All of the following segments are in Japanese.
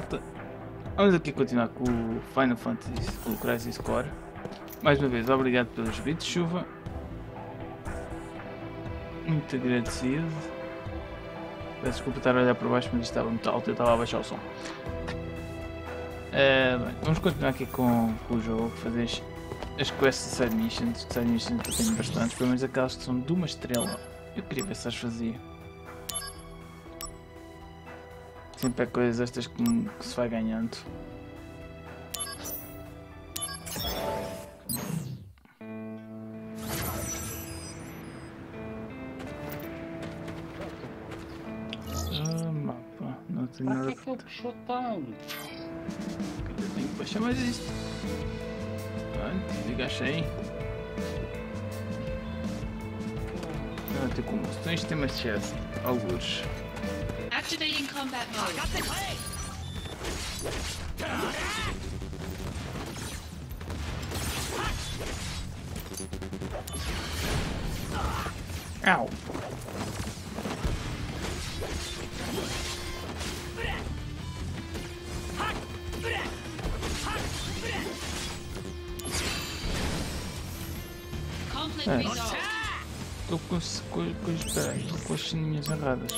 malta. Vamos aqui continuar com o Final Fantasy, com o Crisis Core. Mais uma vez, obrigado pelos bits de chuva. Muito agradecido. Peço desculpa estar a olhar para baixo, mas estava muito alto, eu estava a baixar o som. Uh, bem, vamos continuar aqui com, com, o jogo, fazer as, as quests de side missions. De side missions eu tenho bastante, pelo menos aquelas que são de uma estrela. Eu queria ver se as fazia. Sempre é coisas estas que, que se vai ganhando. Ah, mapa. Não tem Pra nada. que, que eu puxou tanto? Eu tenho que baixar mais isto. Olha, desliga a cheia. Ah, tem combustões, tem mais chest. Algures. Activating combat mode. Au! Conflict É. resolved. Estou com, as- com, com, espera aí, estou com as sininhas erradas.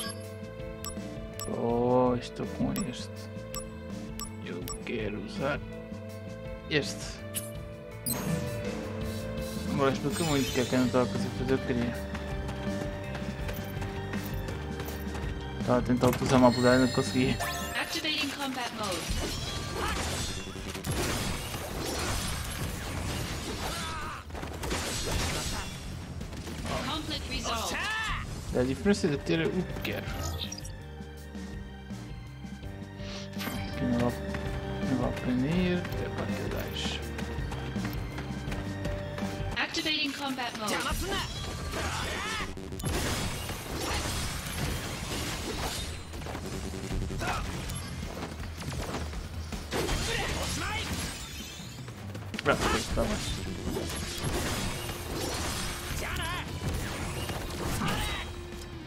Oh, estou com este. Eu quero usar este. Agora explica muito porque é que eu não estava a conseguir fazer o que queria. Estava a tentar utilizar uma habilidade e não conseguia. Activating combat mode. É a diferença de ter o que quero. Aqui não vale, não vale a pena ir, até para aquele gajo. Activating combat mode. Pronto, está bem.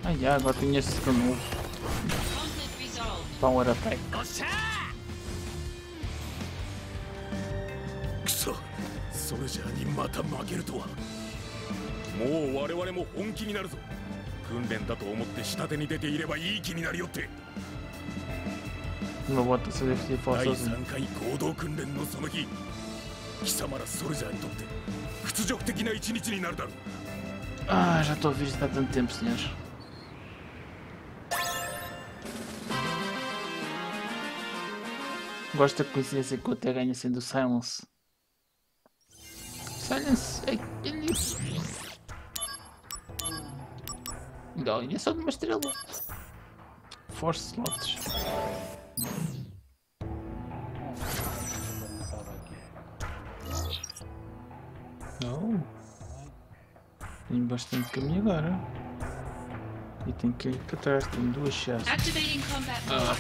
Ah, já, agora tenho este skill novo. Conflict resolved. Power Attack. ソルジャーにまた負けるとはもう我々も本気になるぞ訓練だと思って下手に出ていればいい気になるよって seletivo 第 forçoso. 3回合同訓練のその日貴様らソルジャーにとって屈辱的な一日になるだろう Ah, já estou a ouvir isto há tanto tempo, senhores. Gosto da coincidência que eu até ganho sendo o Silence. Silence, ei, ele. Não, ele é só de uma estrela. Force slots. Não. Tenho bastante caminho agora. E tenho que ir para trás, tenho duas chaves. Activating combat mode.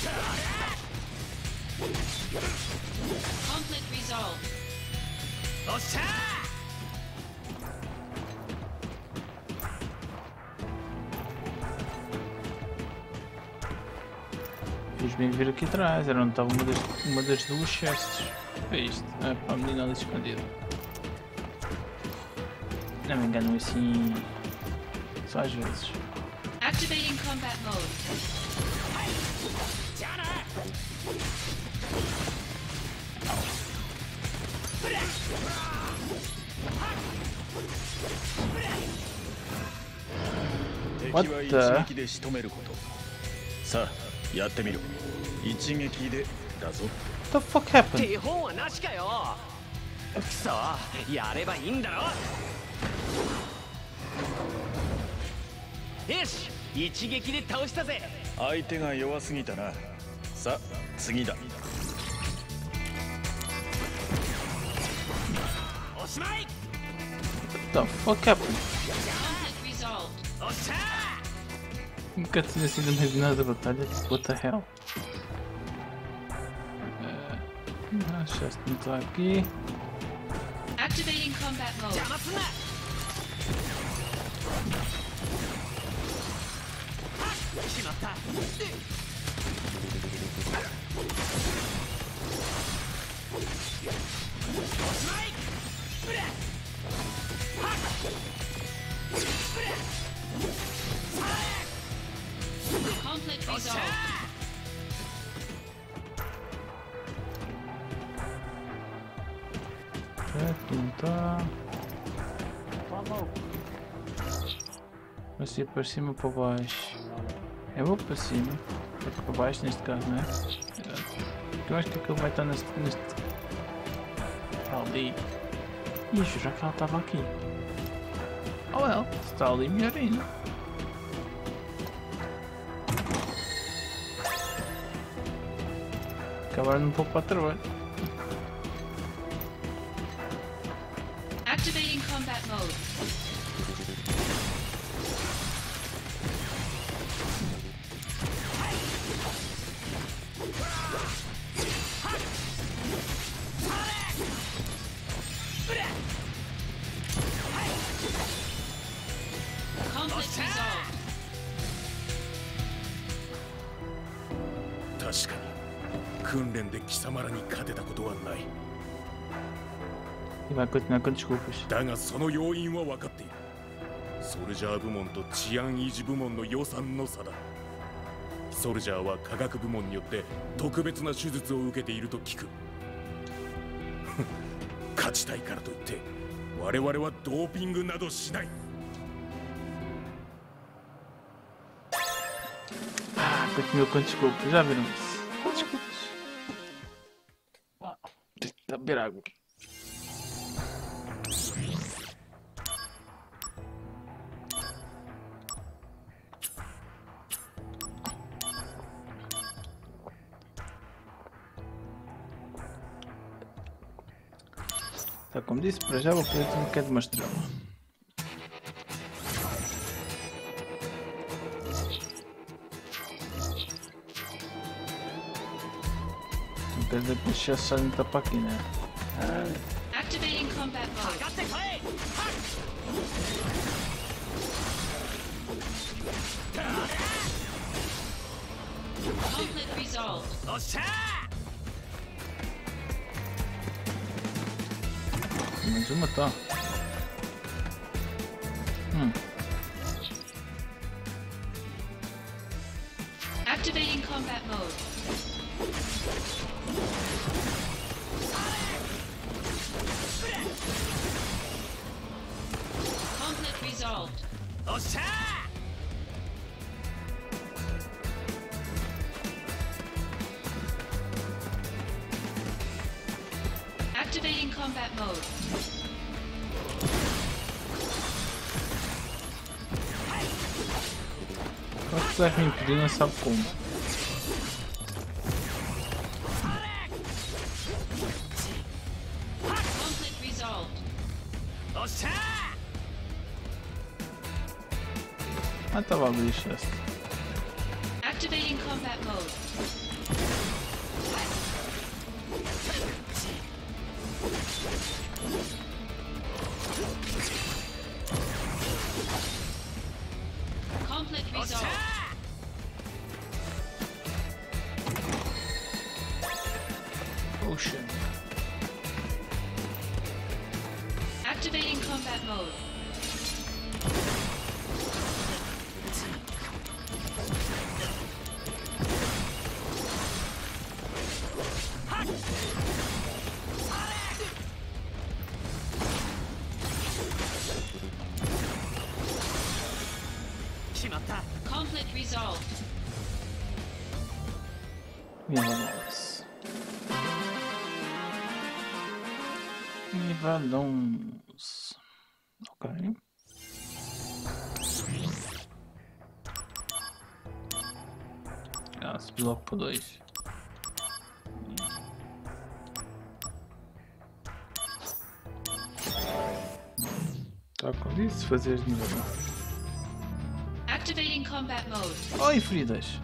Conflict resolved. Fiz bem vir aqui atrás, era onde estava uma das, uma das duas chests. É isto, é para a menina ali escondida. Não me engano assim. Só às vezes. Activating combat mode. What 敵は一?撃で仕留めること。さあやってみろ。一撃でだぞ。What the fuck happened? 手本はなしかよ。くそやればいいんだろ。よし一撃で倒したぜ相手が弱すぎたなさあ次だおしまい What the fuck happened? Nunca tinha sido mais nada da batalha. What the hell? Eh, Ah, já está aqui. combat mode. Conflict よっしゃ resolved. Aqui não tá. Vai ser para cima ou para baixo? Eu vou para cima. É para baixo neste caso, não é? Eu acho que aquilo vai estar neste. neste... Ali. Ixi, já que ela estava aqui. Oh well, está ali melhor ainda. Acabaram um pouco para trabalho. くってだがその要因は分かっている。ソルジャー部門と治安維持部門の予算の差だ。ソルジャーは科学部門によって特別な手術を受けていると聞く。勝ちたいからといって我々はドーピングなどしない。ああ、グッチグッチグッチグッチ。グッチグ。ッ Tá, como disse, para já vou fazer um bocado de uma estrela. Não quer dizer que o de está para aqui, né? Activating combat resolved. Attack! っしゃ Mais uma tá. Hum, Activating combat mode. Conflict resolved. お acho que vai me impedir, não sabe como. Conflict resolved. おっしゃ Ah, estava a abrir Ocean. Activating combat mode. Conflict resolved. Vamos. Vamos. Ok. Ah, subi logo para dois. Tá com isso, fazer de novo. Activating combat mode. Oi, feridas!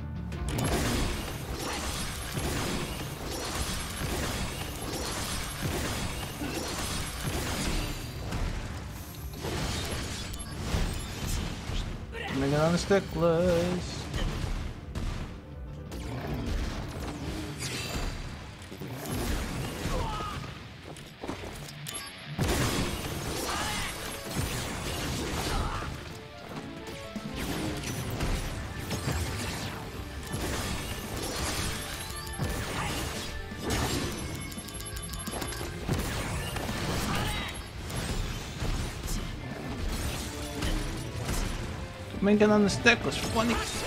on the stick list. Como enganando que é tecos? Phonics.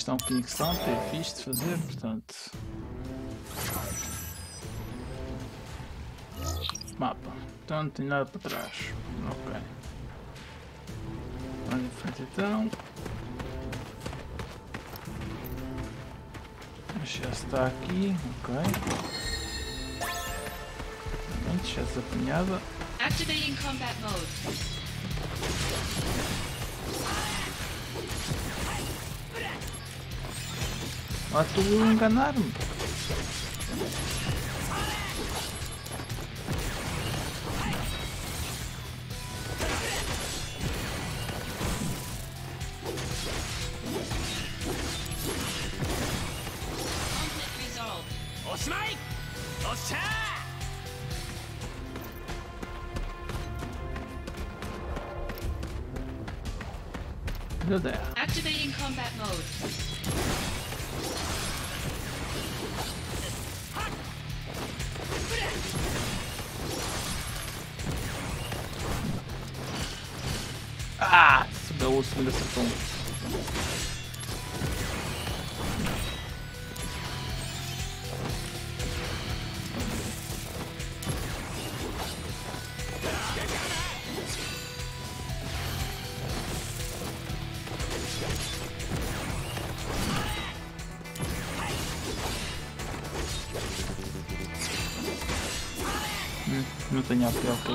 Isto é um Phoenix Sound, é fixe de fazer, portanto. Mapa. Então não tem nada para trás. Ok. Olha em frente então. Já está aqui, ok. Pronto, já desapanhada. Activating combat mode. Ah, tu a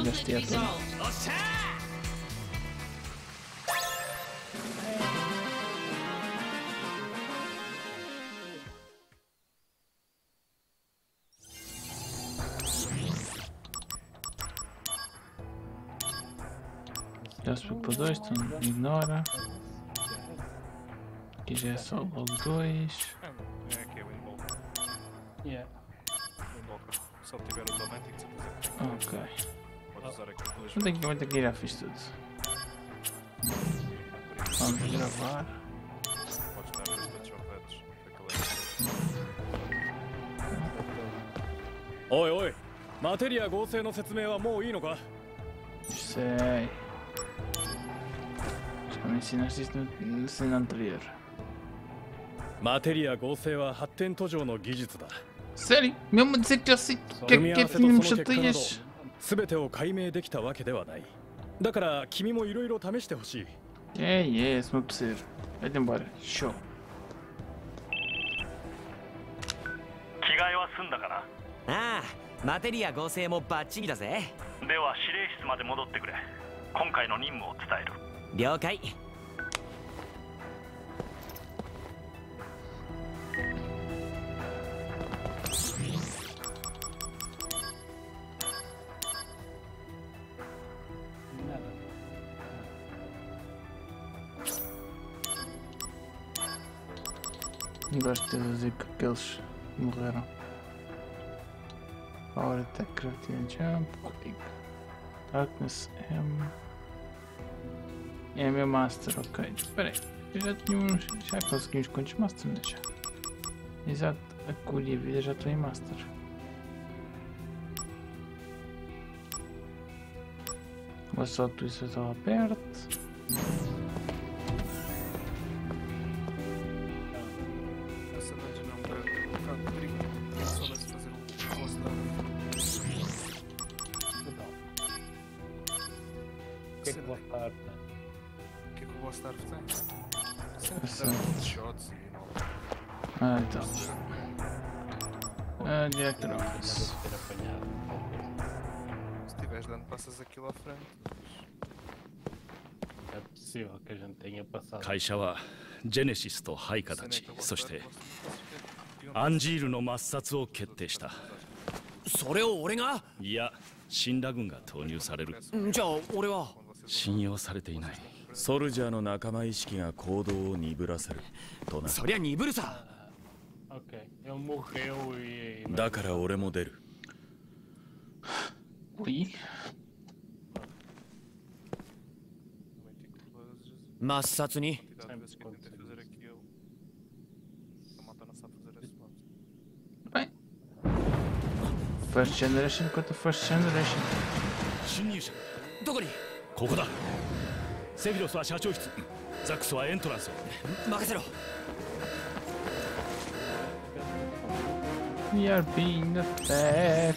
que eu Conflict gastei a toda. resolved. おっしゃ Já subiu para 2, então ignora. Aqui já é só logo 2. É, aqui é o Windwalk. Yeah. Windwalker. Se ele tiver o Domatic, se quiser, Ok. Não tem que muito aqui já fiz tudo. Vamos gravar. おいマテリア合成の説明はもういいのか Sei. Já me ensinaste isto no, no cena anterior. マテリア合成は発展途上の技術だ Sério? Mesmo dizer que já sei o que é que é que me chateias? 全てを解明できたわけではない。だから君もいろいろ試してほしい。É, é, apetecer. Vai-te embora. Show. 着替えは済んだかな？ああマテリア合成もバッチリだぜ。では指令室まで戻ってくれ。今回の任務を伝える。了解 Gosto de dizer que aqueles morreram. Power Attack, Gravity and Jump, Quick. Darkness M. É Master, ok. Espera aí, eu já tinha uns. Já consegui uns quantos Masters, né, já. Exato, a cura e a vida já estou em Master. O só tu isso estava perto. 社はジェネシスとハイカ Cena たちそしてアンジールの抹殺を決定した。それを俺が？いや死んだ軍が投入される。んじゃあ俺は？信用されていない。ソルジャーの仲間意識が行動を鈍らせる。となそりゃ鈍るさ。E. だから俺も出る。抹殺に？quantidade de vezes que eu tentei fazer aquilo. A malta não sabe fazer esse modo. Bem. First Generation contra First Generation. 侵入者どこにここだセフィロスは社長室ザックスはエントランスを任せろ We are being attacked.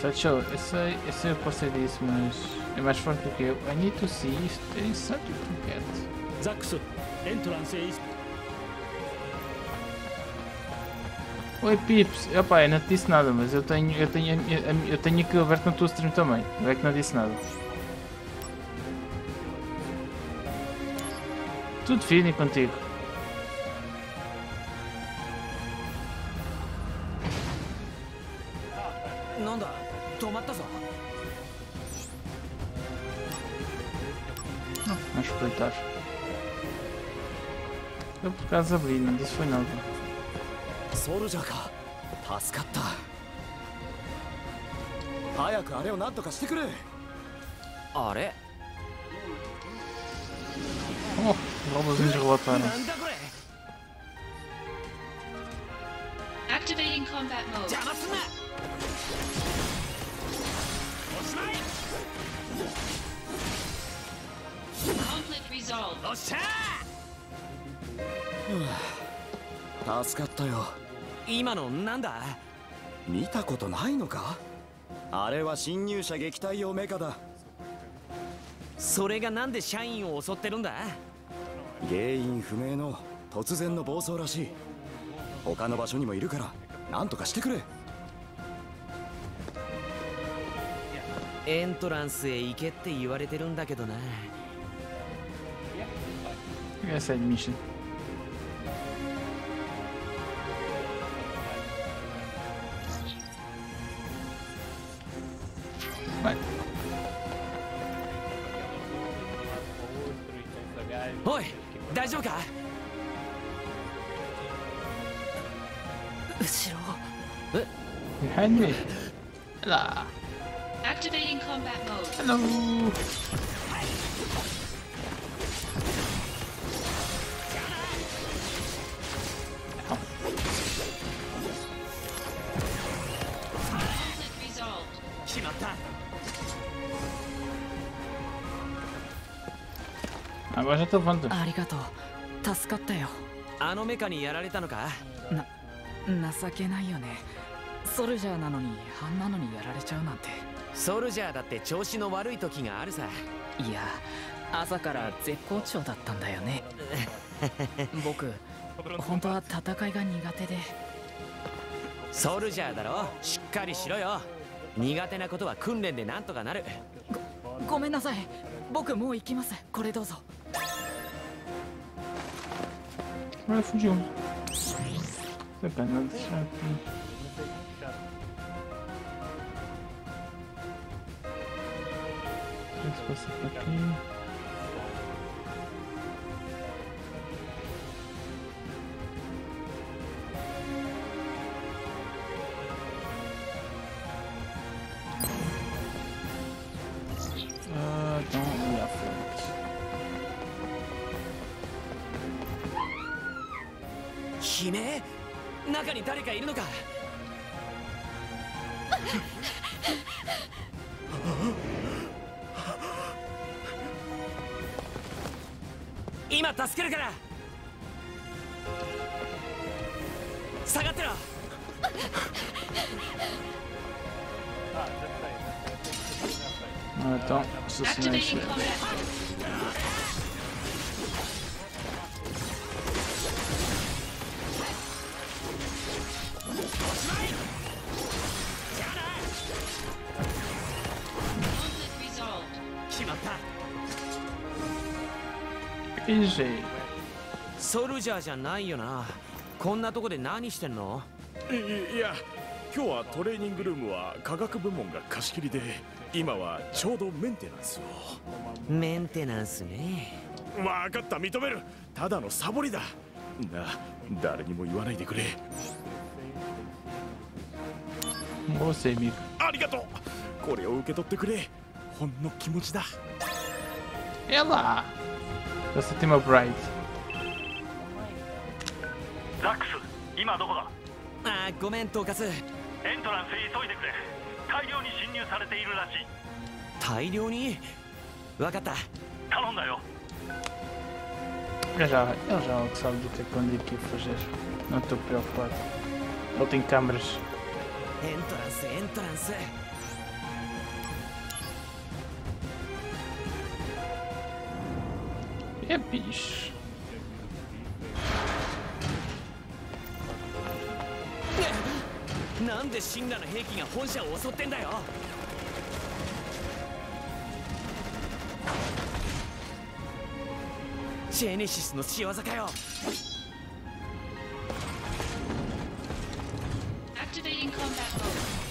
Só show, eu sei, eu sei o que você disse, mas é mais forte do que eu. I need to see if there is something to get. Zax, entrance é is... Oi Pips, opa, eu não te disse nada, mas eu tenho, eu tenho, eu, eu tenho aquilo aberto na tua stream também, não é que não disse nada. Tudo fino contigo. Abri, não disse foi nada. ソルジャーか助かった早くあれを何とかしてくれあれ Oh, robozinhos relataram. なんだこれ Activating combat mode. 邪魔すんな Conflict resolved. 助かったよ。今のなんだ？見たことないのか？あれは侵入者撃退用メカだ。それがなんで社員を襲ってるんだ？原因不明の突然の暴走らしい。他の場所にもいるから何とかしてくれ。エントランスへ行けって言われてるんだけどな。Essa é a mission. Agora já estou levando. ありがとう。助かったよ。あのメカにやられたのか？情けないよね。ソルジャーなのにあんなのにやられちゃうなんて。ソルジャーだって調子の悪い時があるさ。いや朝から絶好調だったんだよね。僕本当は戦いが苦手で。ソルジャーだろ？しっかりしろよ。苦手なことは訓練でなんとかなる。ごめんなさい。僕もう行きます。これどうぞ Agora fugiu. Sacana deixar aqui. que se passa por aqui? ソルジャーじゃないよな。こんなとこで何してんの？いいや今日はトレーニングルームは科学部門が貸し切りで今はちょうどメンテナンスを。メンテナンスね。分かった認める。ただのサボりだ。な誰にも言わないでくれ。Você, amigo. ありがとう。これを受け取ってくれ。ほんの気持ちだ。Ela! Você tem uma Bright. ザックス今どこだあーごめん統括エントランス急いでくれ大量に侵入されているらしい大量に分かった頼んだよ Ele já, ele já é o que sabe do que é que eu ando aqui fazer. Não estou preocupado. Ele tem câmaras. エントランスエントランス É bicho. なんで神羅の兵器が本社を襲ってんだよジェネシスの仕業かよ Activating combat mode.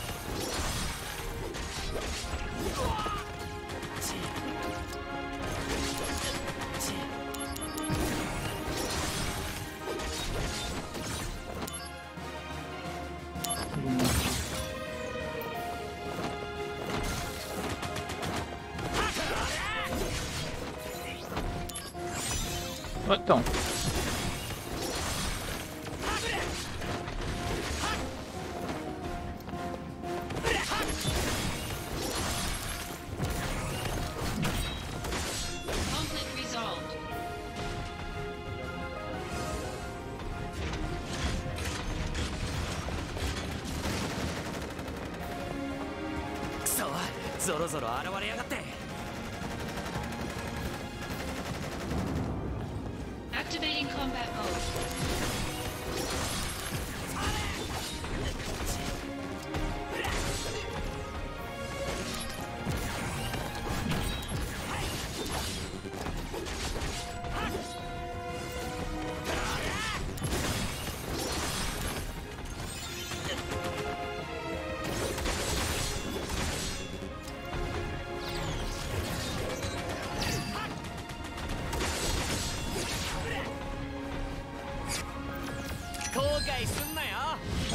ぞろぞろ現れやがって。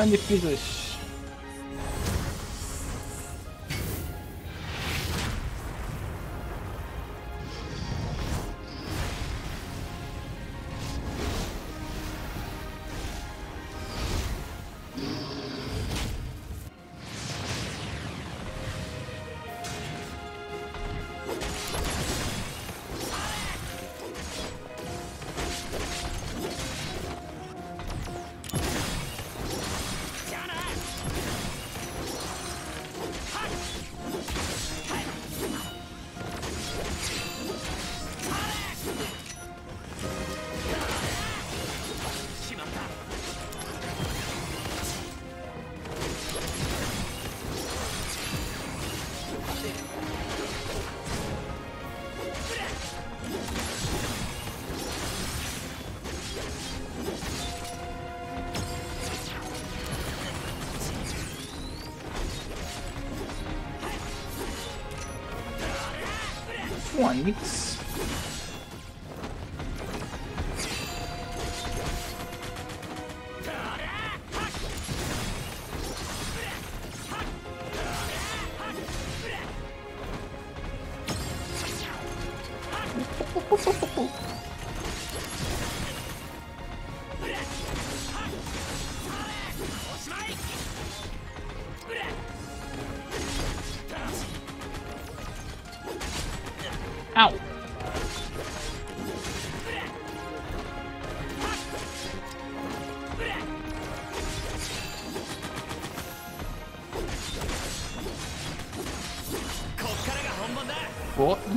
and difícil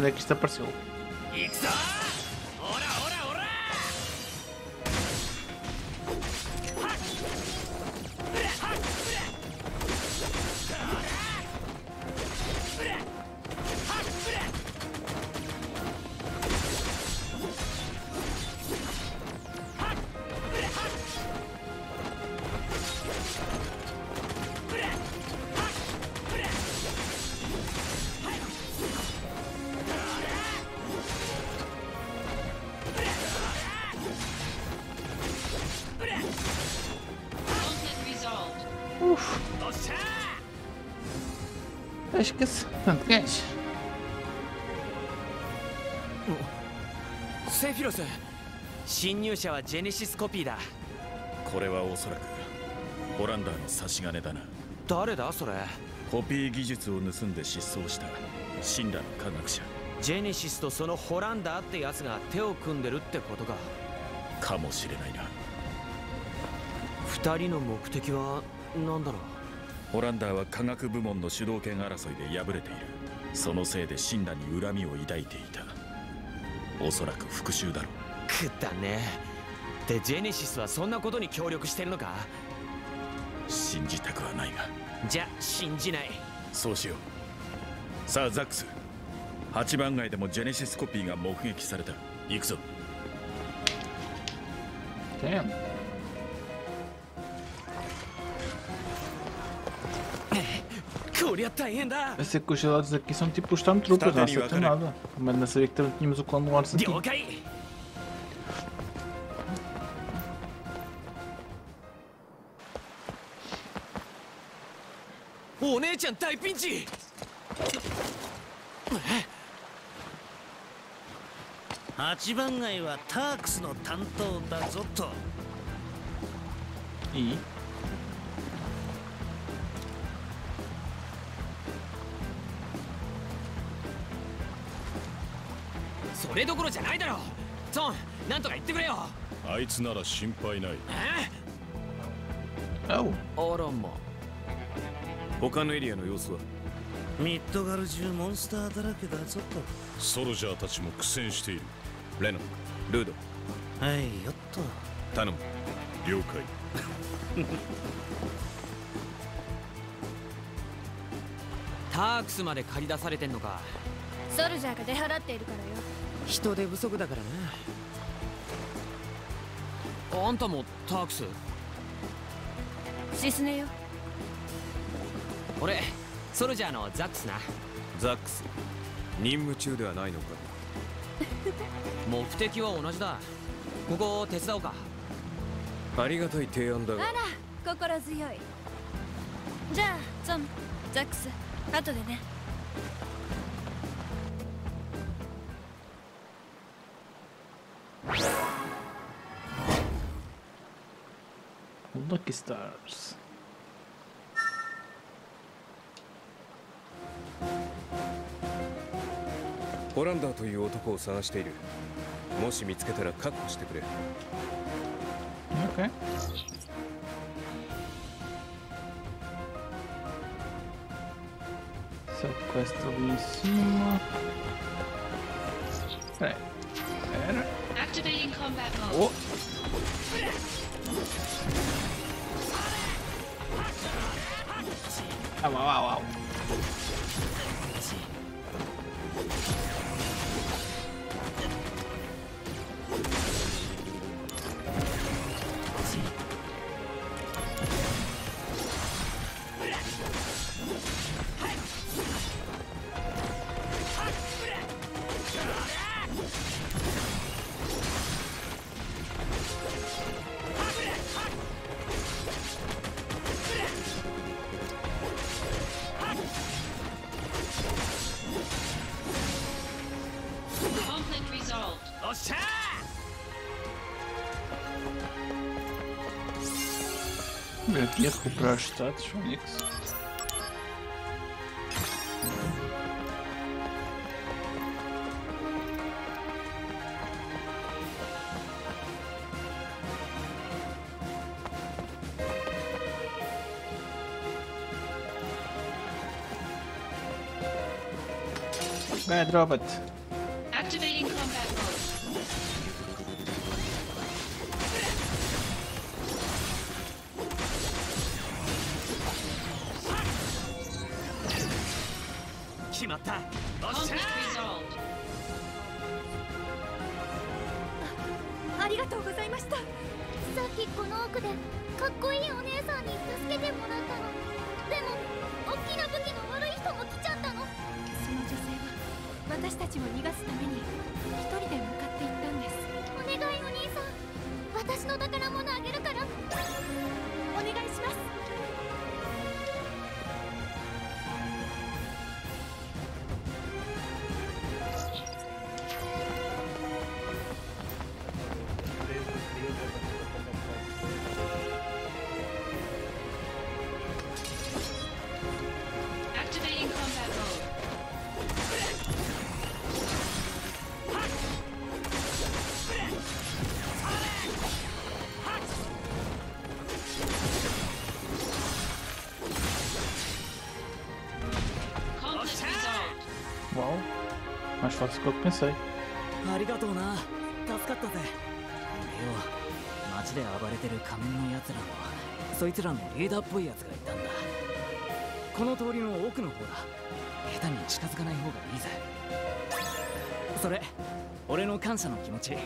onde é que isto apareceu? 入者はジェネシスコピーだ。これはおそらくホランダーの差し金だな。誰だそれ？コピー技術を盗んで失踪した。死んだの科学者。ジェネシスとそのホランダーってやつが手を組んでるってことか。かもしれないな。二人の目的は何だろホランダーは科学部門の主導権争いで敗れている。そのせいで死んだに恨みを抱いていた。おそらく復讐だろうくだねでジェネシスはそんなことに協力してるのか信じたくはないがじゃ信じないそうしようさあザックス8番街でもジェネシスコピーが目撃された行くぞ Damn. こりゃ大変だ Pensei que os gelados aqui são tipo os Stormtroopers, não acertam nada. Mas não sabia que também tínhamos o Clone Wars aqui. お姉ちゃん大ピンチ。8番街はタークスの担当だぞと。E それどころじゃないだろ。ゾンなんとか言ってくれよ。あいつなら心配ない。Oh, あらま他のエリアの様子は？ミッドガル中モンスターだらけだ。ぞソルジャーたちも苦戦している。レノルード。とはいよっと頼む。了解。タークスまで借り出されてんのか。ソルジャーが出払っているからよ。人手不足だからな。あんたもタークス？シスネよ俺ソルジャーのザックスな。ザックス？任務中ではないのか。目的は同じだ。ここを手伝おうか。ありがたい提案だあがら心強い。じゃあゾンザックス後でね。Lucky Stars. ホランダーという男を探している。もし見つけたら確保してくれ。おあわわ aqui a recuperar os status, Phoenix. Vai, Eu pensei. ありがとうな。助かったぜ。俺よ街で暴れてる仮面のやつらのそいつらのリーダーっぽいやつがいたんだ。この通りの奥の方だ。下手に近づかない方がいいぜ。それ俺の感謝の気持ち。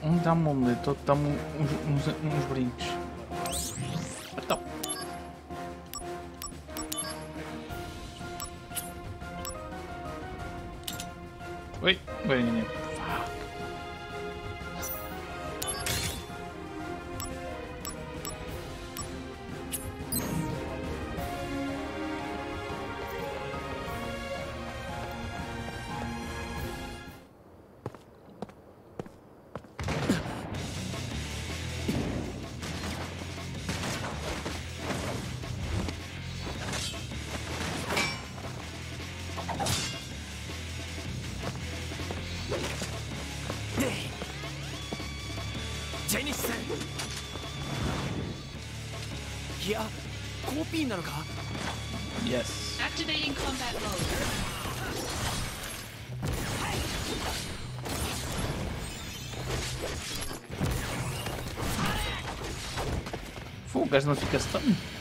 Um um amuleto, outro dá-me uns, uns, uns brincos. そ。Oi, oi, menino. P なのか Yes. Activating combat mode. Pô, o gajo não fica stun.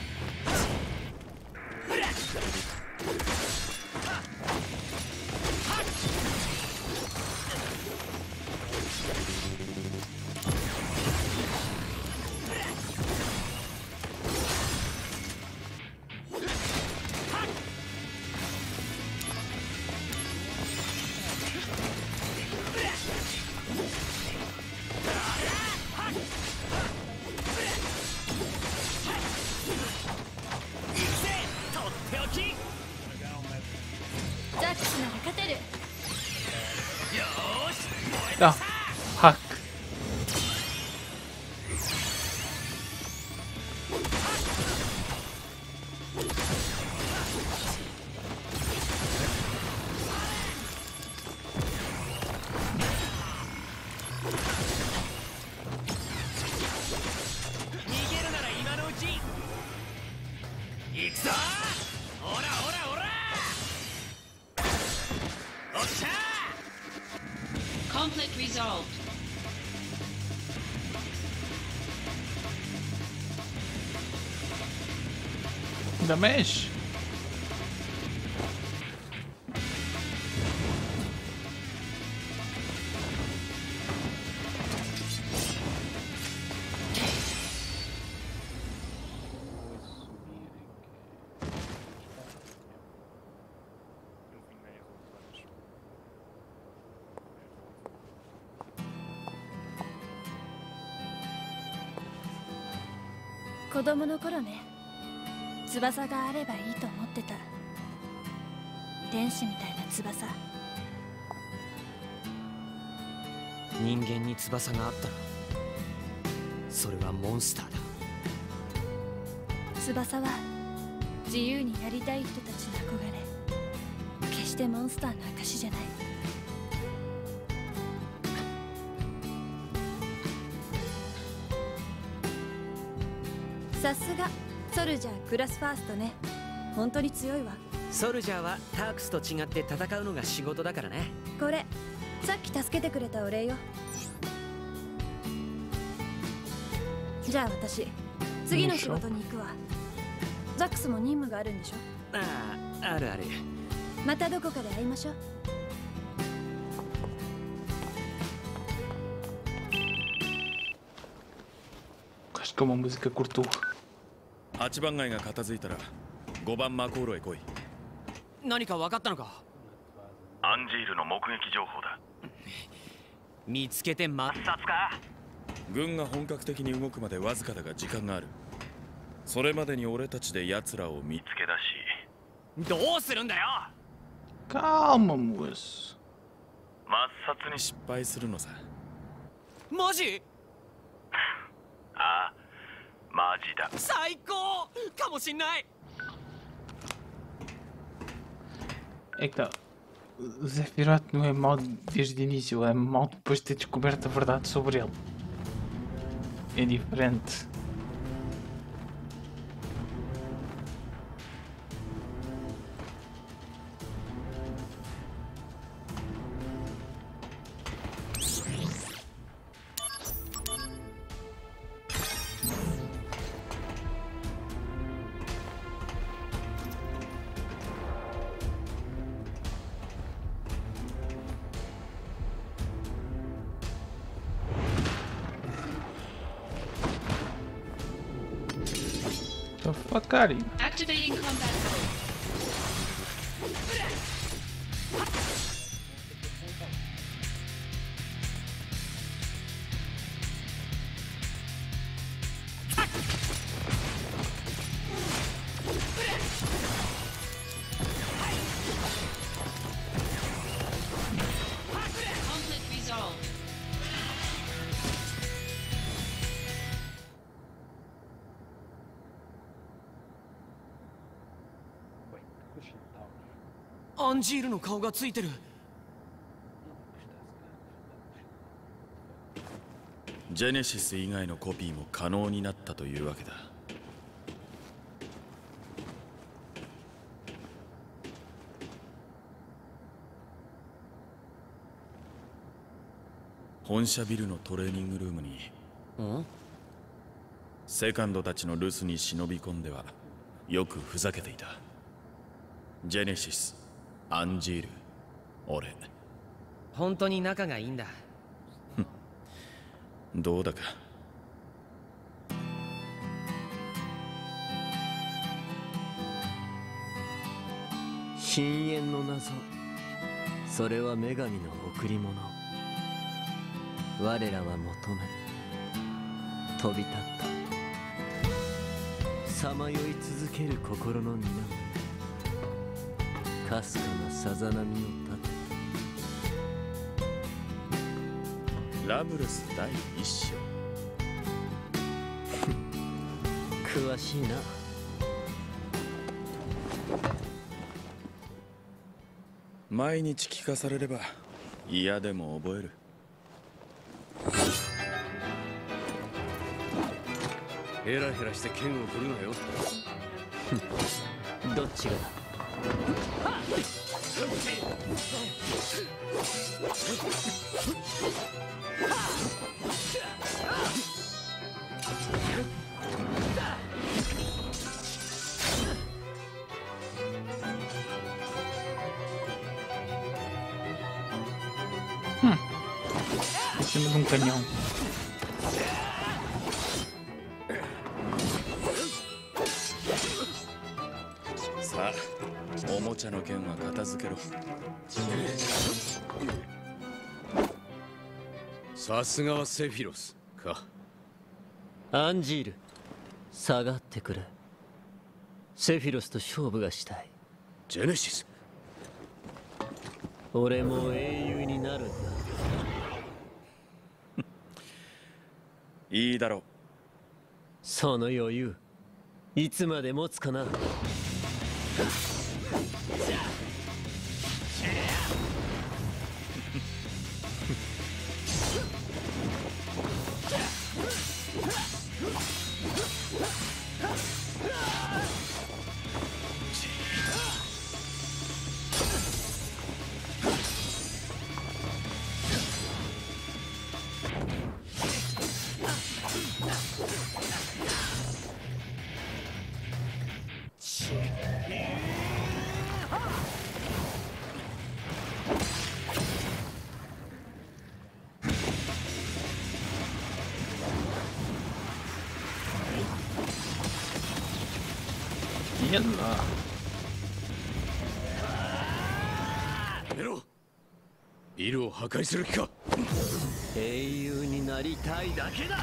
Mexe. Eu vinguei as outras. 子供の頃ね翼があればいいと思ってた。天使みたいな翼。人間に翼があった。らそれはモンスターだ。翼は自由になりたい人たちの憧れ。決してモンスターの証じゃない。さすがソルジャークラスファーストね。本当に強いわ。ソルジャーはタークスと違って戦うのが仕事だからね。これさっき助けてくれたお礼よ。じゃあ私次の仕事に行くわ。ザックスも任務があるんでしょ？あああるある。またどこかで会いましょう。Acho que é uma música cortou. 8番街が片付いたら5番マコーロへ来い。何か分かったのか？アンジールの目撃情報だ。見つけてま殺か？軍が本格的に動くまでわずかだが時間がある。それまでに俺たちで奴らを見つけ出し。どうするんだよ？Calma, moço. 抹殺に。失敗するのさ。マジ？ああマジだ。最高かもしんない É que tá. O Zefirot não é mau desde o início, é mau depois de ter descoberto a verdade sobre ele. É diferente. The fuck are アンジールの顔がついてる。ジェネシス以外のコピーも可能になったというわけだ。本社ビルのトレーニングルームにん？セカンドたちの留守に忍び込んではよくふざけていた。ジェネシスアンジール俺。本当に仲がいいんだ。どうだか。深淵の謎。それは女神の贈り物。我らは求め。飛び立った。さまよい続ける心の源かすかなさざ波のラブレス第一章。盾詳しいな。毎日聞かされれば嫌でも覚える。ヘラヘラして剣を振るなよ。どっちがだ？Ha! さすがはセフィロス。か。アンジール下がってくれセフィロスと勝負がしたい。ジェネシス。俺も英雄になるんだ。いいだろう。その余裕いつまで持つかな破壊する気か。英雄になりたいだけだ。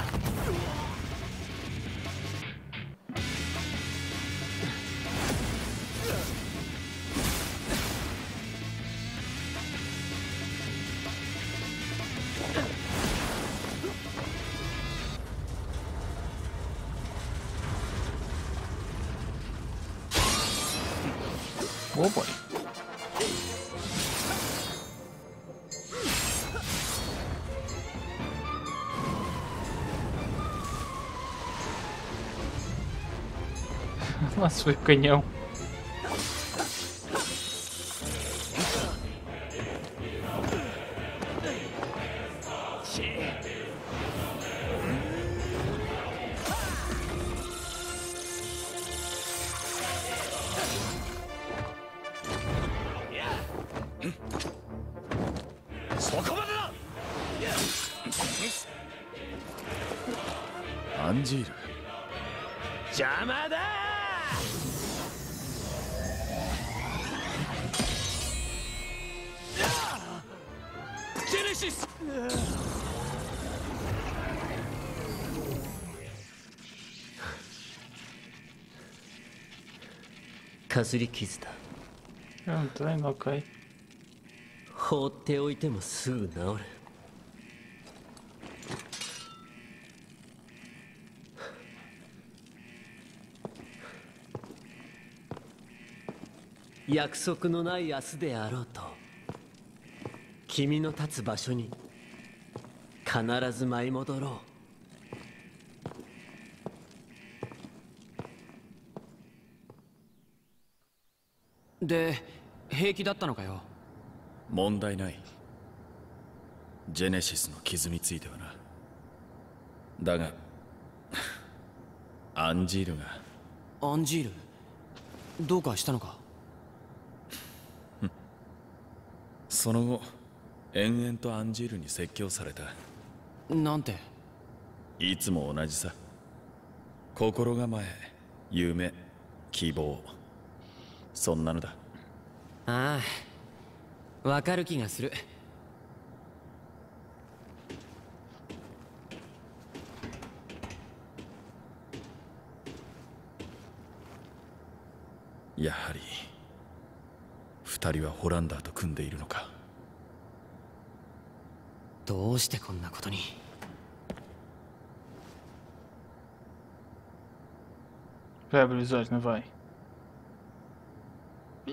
Nossa, foi o canhão. かすり傷だ。Não tenho, ok. 放っておいてもすぐ治る。約束のない明日であろうと君の立つ場所に必ず舞い戻ろで平気だったのかよ？問題ない。ジェネシスの傷についてはな。だが アンジールが。アンジール？どうかしたのか？その後延々とアンジールに説教された。なんて？いつも同じさ。心構え夢希望そんなのだああわかる気がするやはり二人はホランダーと組んでいるのかどうしてこんなことに Vai abrir os olhos, não vai? Ih, não. アン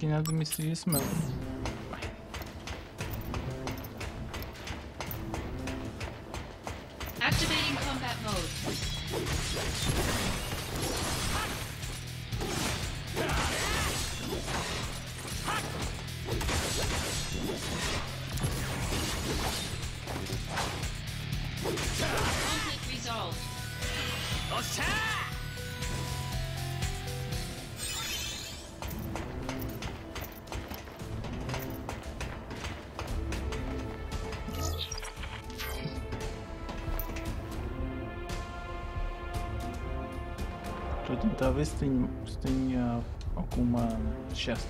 Cara, não tem ver se tem, se tem ah, alguma chance.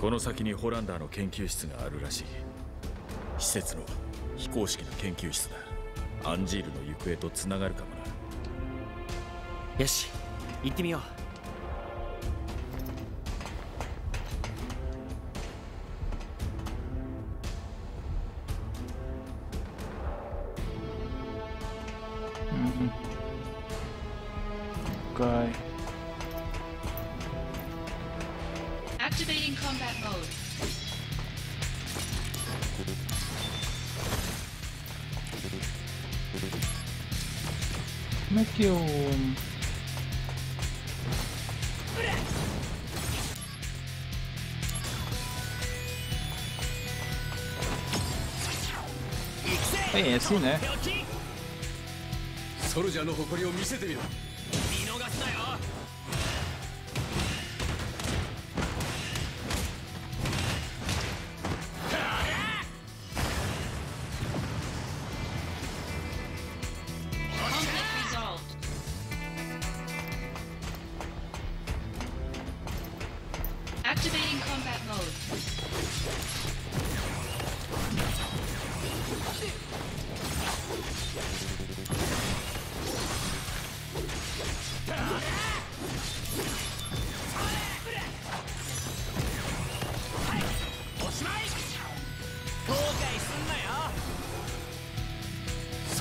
この先にホランダーの研究室があるらしい。施設の非公式な研究室だ。アンジールの行方とつながるかもな。よし行ってみようの誇り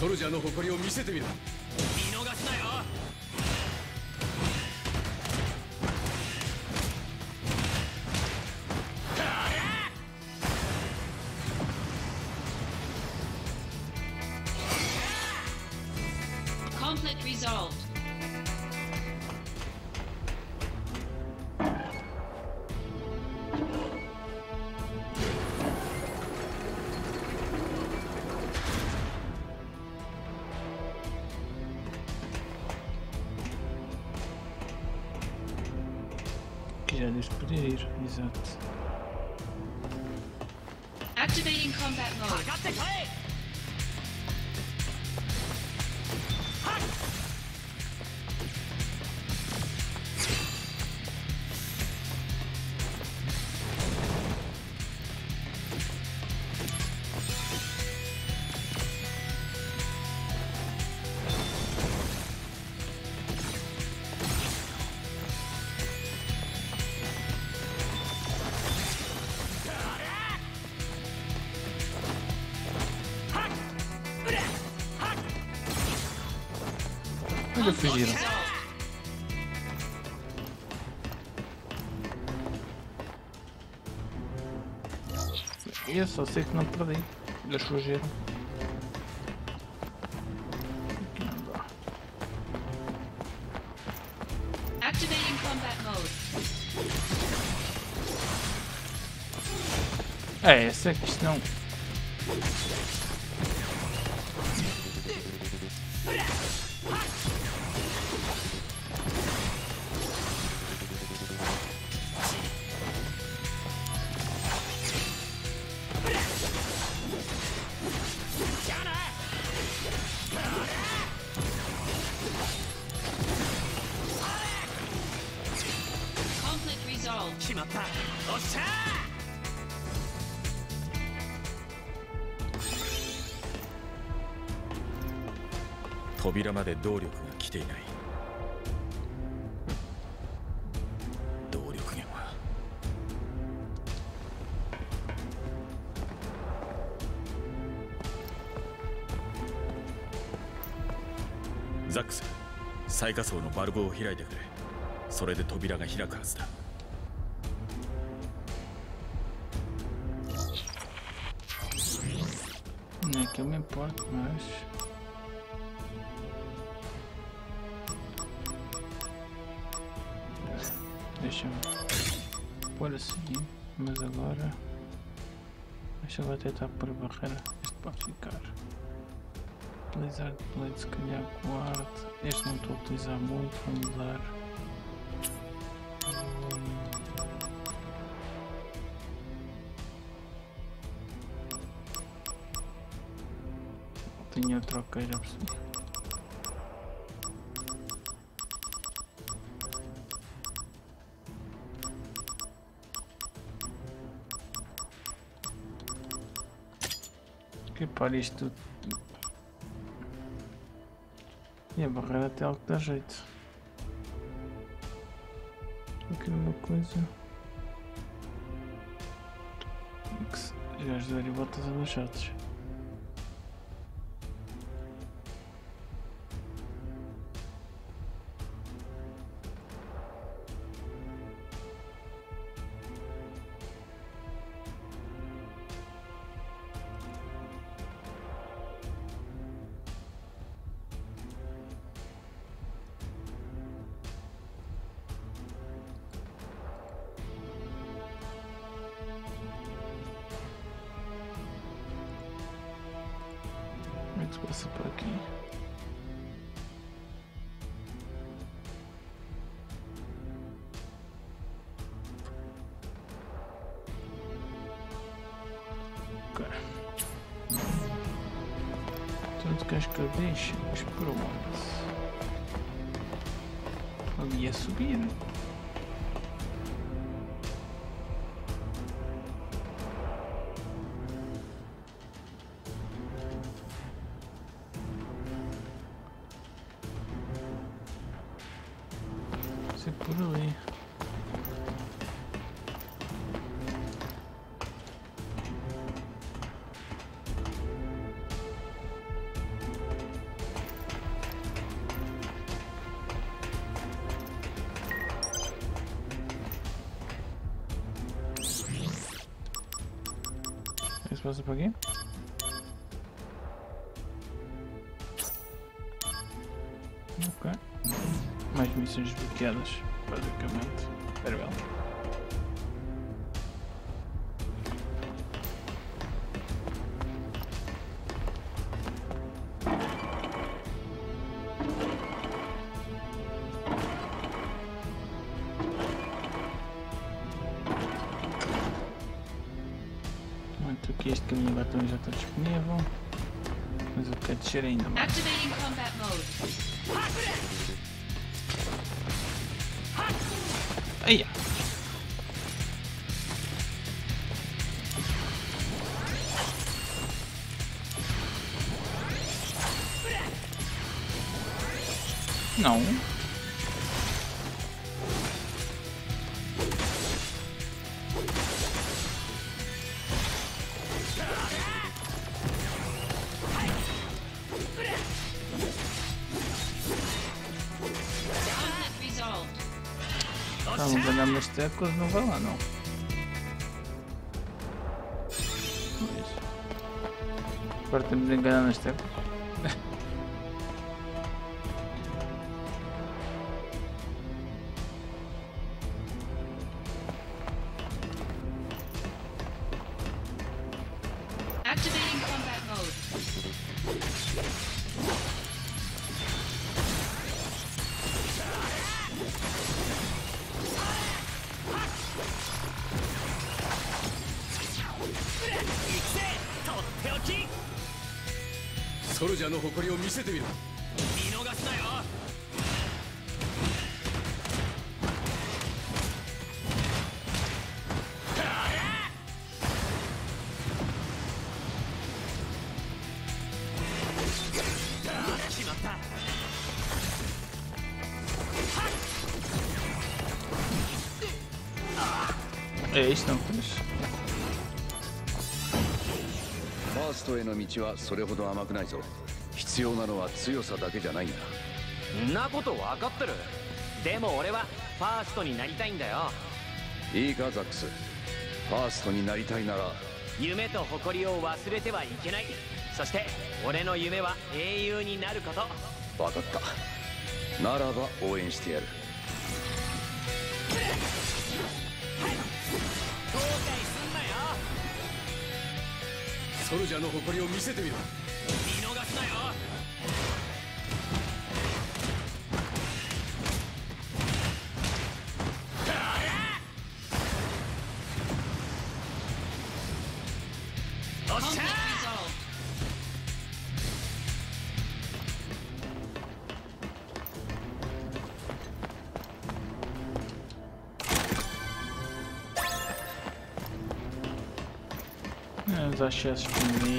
ソルジャーの誇りを見せてみろ。Exato. Activating combat mode. Fugiram. Eu só sei que não perdi. Eles fugiram. Activating combat mode. É, essa é a questão. で動力が来ていない。動力源は。ザックス最下層のバルブを開いてくれ。それで扉が開くはずだ。Deixa-me pôr assim, mas agora. Deixa eu tentar pôr a barreira. Este pode ficar. Blizzard Blade, se calhar guarde. Este não estou a utilizar muito, vou mudar. Tinha troca, já. Que para isto tudo. E a barreira até algo que dá jeito. Aqui uma coisa. Que Já as dar e voltas a dois Como é por aqui? Ser por ali. Isso passa por aqui? Ok. Mais missões desbloqueadas, basicamente. Farewell. Muito aqui este caminho também já está disponível. Mas eu quero descer ainda mais. Ganhar umas teclas, não vai lá não. Mas... Agora temos de enganar nas teclas. 見せてみろ。見逃すなよ。決まった。É isto não fez. ファーストへの道はそれほど甘くないぞ必要なのは強さだけじゃないんだ。んなこと分かってる？でも俺はファーストになりたいんだよ。いいかザックス。ファーストになりたいなら。夢と誇りを忘れてはいけない。そして俺の夢は英雄になること。分かった。ならば応援してやる。後悔すんなよ。ソルジャーの誇りを見せてみろ Vamos achar esse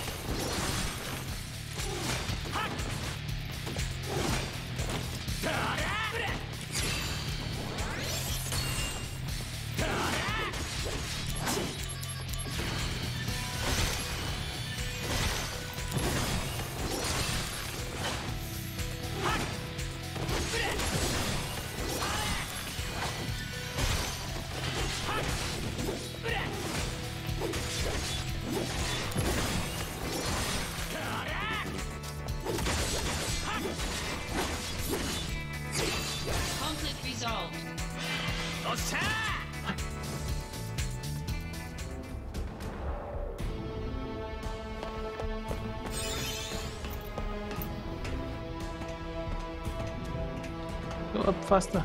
Faster.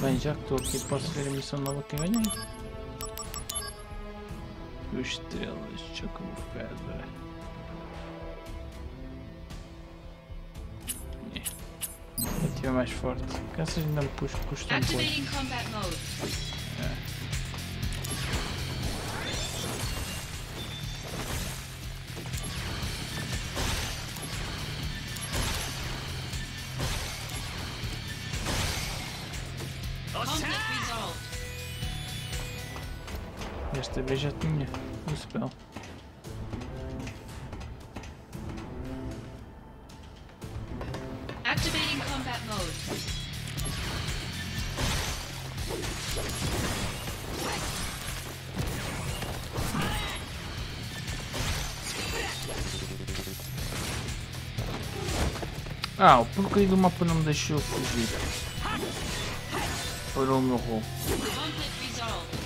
Bem, já que estou aqui, posso ver a missão nova que ganhei. Estrelas, Chocobo Feather. É. Ativa mais forte. Caças ainda me puxam, custam um pouco. Já tinha o spell. Activating combat mode. Ah, o porcaria do mapa não me deixou fugir. Parou o meu rol. Conflict resolved.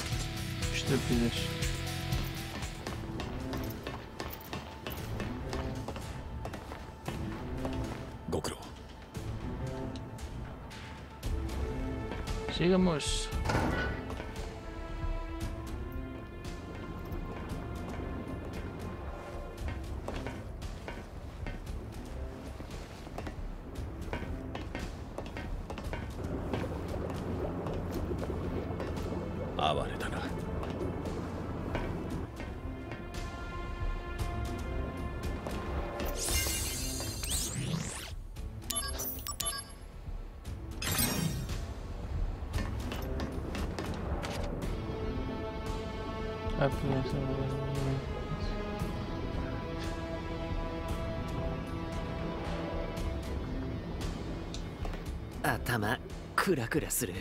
Estupidez. digamos, クラする。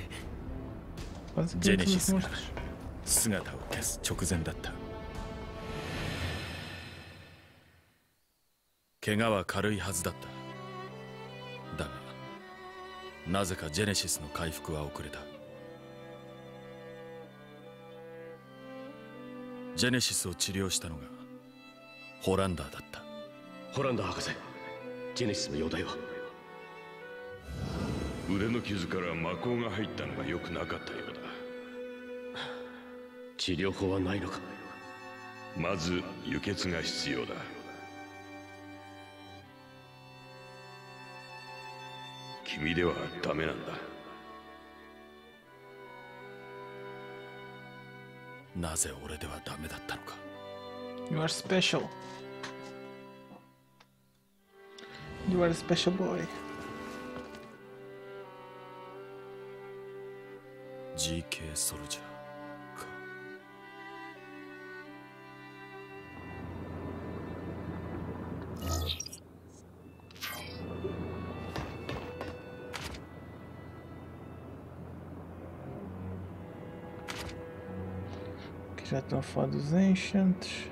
ジェネシスが姿を消す直前だった。怪我は軽いはずだった。だがなぜかジェネシスの回復は遅れた。ジェネシスを治療したのがホランダーだった。ホランダー博士ジェネシスの容体は？腕の傷から魔法が入ったのが良くなかったようだ。治療法はないのか？まず輸血が必要だ。君ではダメなんだ。なぜ俺ではダメだったのか？You are special. You are a special boy. GK ソルジャーかQue já estão a falar dos Ancients.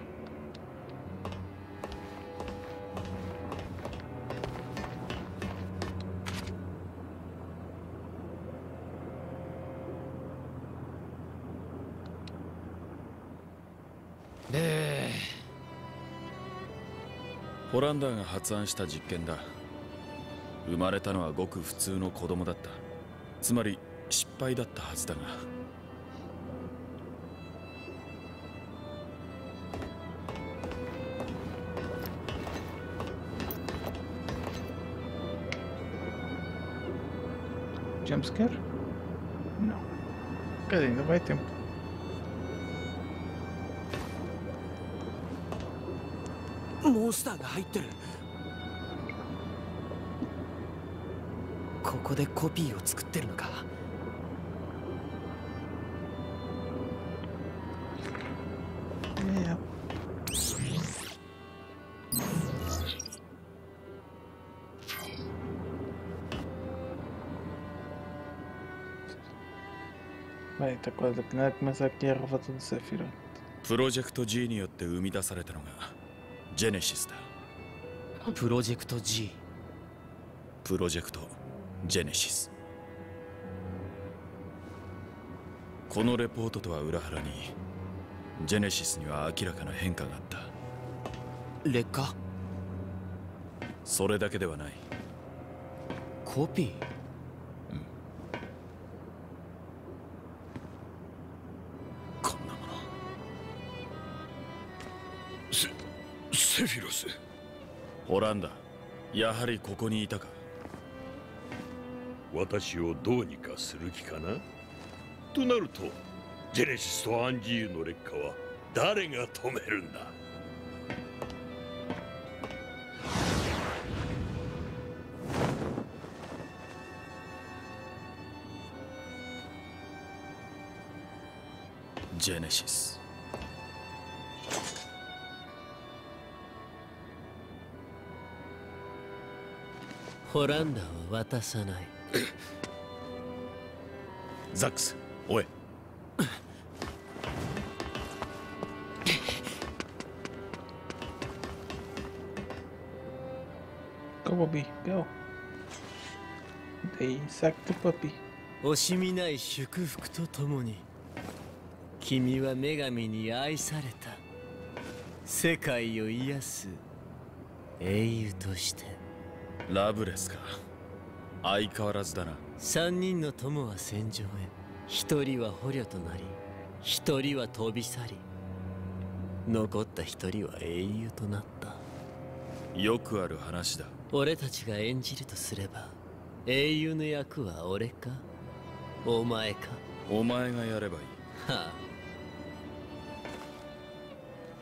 ランダーが発案した実験だ生まれたのはごく普通の子供だったつまり失敗だったはずだがジャンプスケール No. Cadê? Ainda vai tempo. モンスターが入ってる。ここでコピーを作ってるのか。プロジェクト G によって生み出されたのがジェネシスだ。プロジェクト G プロジェクトジェネシスこのレポートとは裏腹にジェネシスには明らかな変化があった。劣化？それだけではない。コピー？オランダやはりここにいたか。私をどうにかする気かな？となるとジェネシスとアンジールの劣化は誰が止めるんだ？ジェネシスホランダは渡さない ザックスおい Go, Bobby, go. They sacked the puppy. 惜しみない祝福とともに君は女神に愛された世界を癒す英雄としてラブレスか。相変わらずだな。三人の友は戦場へ。一人は捕虜となり一人は飛び去り。残った一人は英雄となった。よくある話だ。俺たちが演じるとすれば英雄の役は俺か？お前か？お前がやればいい。は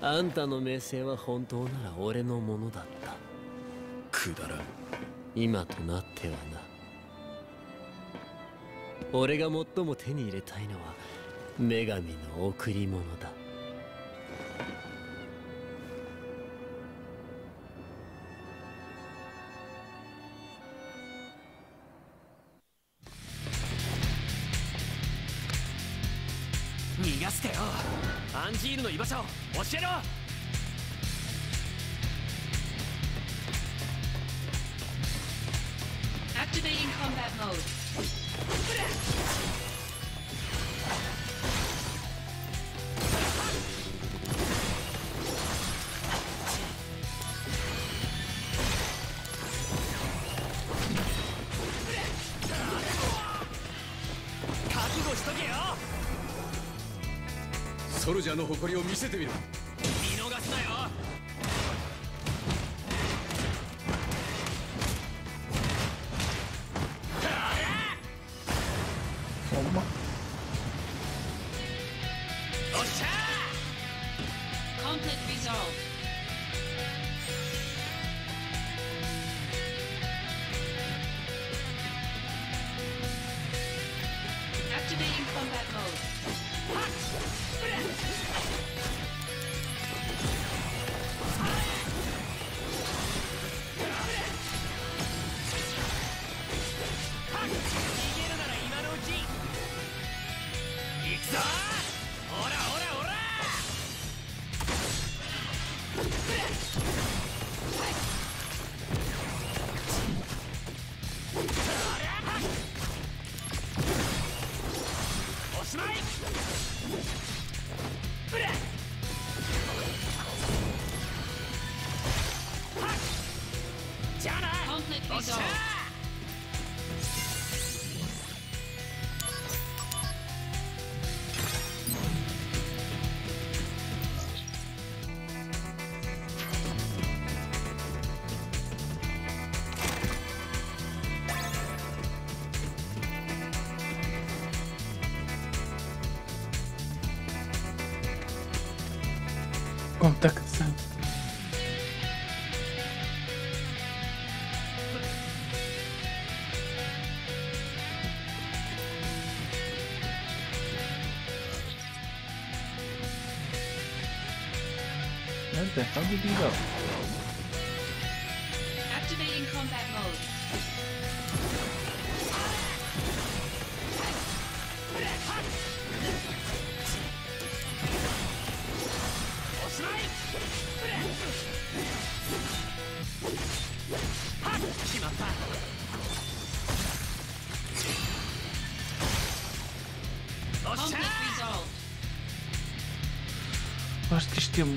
あ。あんたの名声は本当なら俺のものだった。くだらん今となってはな。俺が最も手に入れたいのは女神の贈り物だ。りを見せてみろ。じゃない You know. though?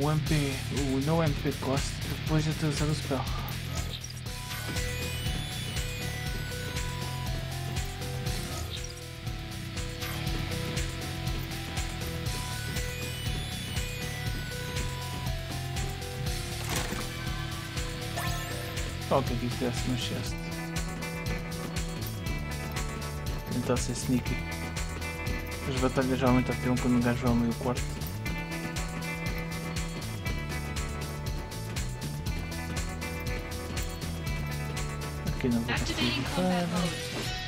o MP, o No MP Cost depois de utilizar o spell. Falta que tivesse no chest. Tentar ser sneaky. As batalhas geralmente atiram quando o gajo vai ao meio quarto. stay combat mode.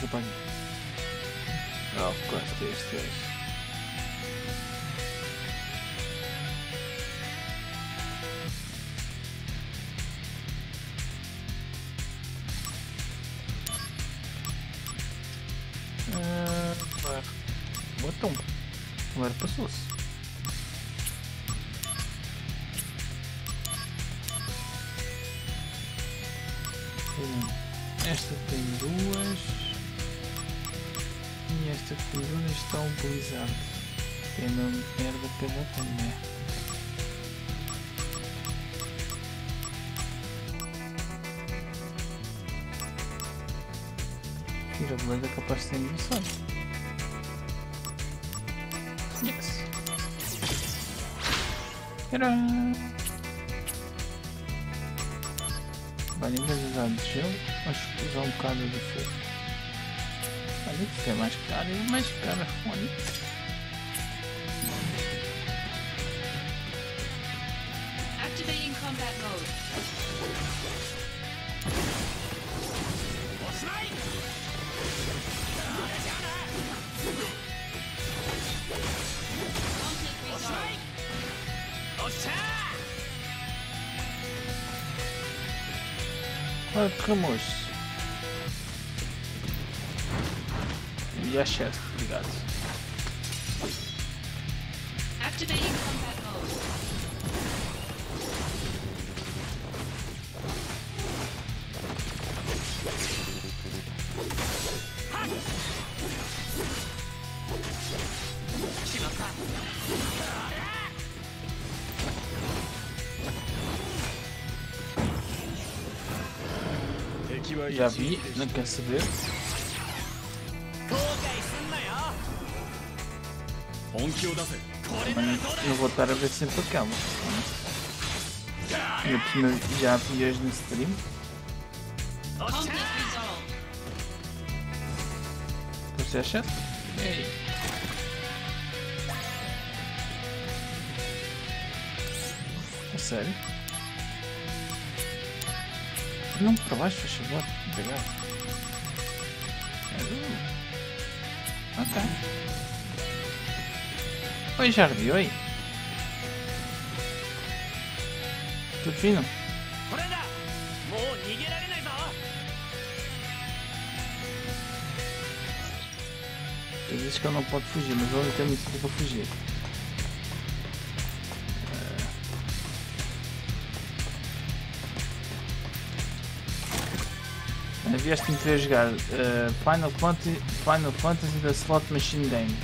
super Blade é capaz de ser engraçado. Yes. Tcharam! Em vez de gelo, vamos usar um bocado de fogo. Olha, isso é mais caro e mais caro. Olha. Conflict resolved. Olha, Ramos. E Já vi, não quer saber. Também não vou estar a ver sempre aquela. Ainda por cima já vi hoje no stream. Você acha? Ei. Sério? Não para baixo, faz favor. Obrigado. Uh. Ok. Oi, Jardim, oi. Tudo fino? これだもう逃げられないぞ Tu dizes que ele não pode fugir, mas ele tem muito tempo para fugir. Vieste-me querer jogar uh, Final, Fantasy, Final Fantasy da Slot Machine Game.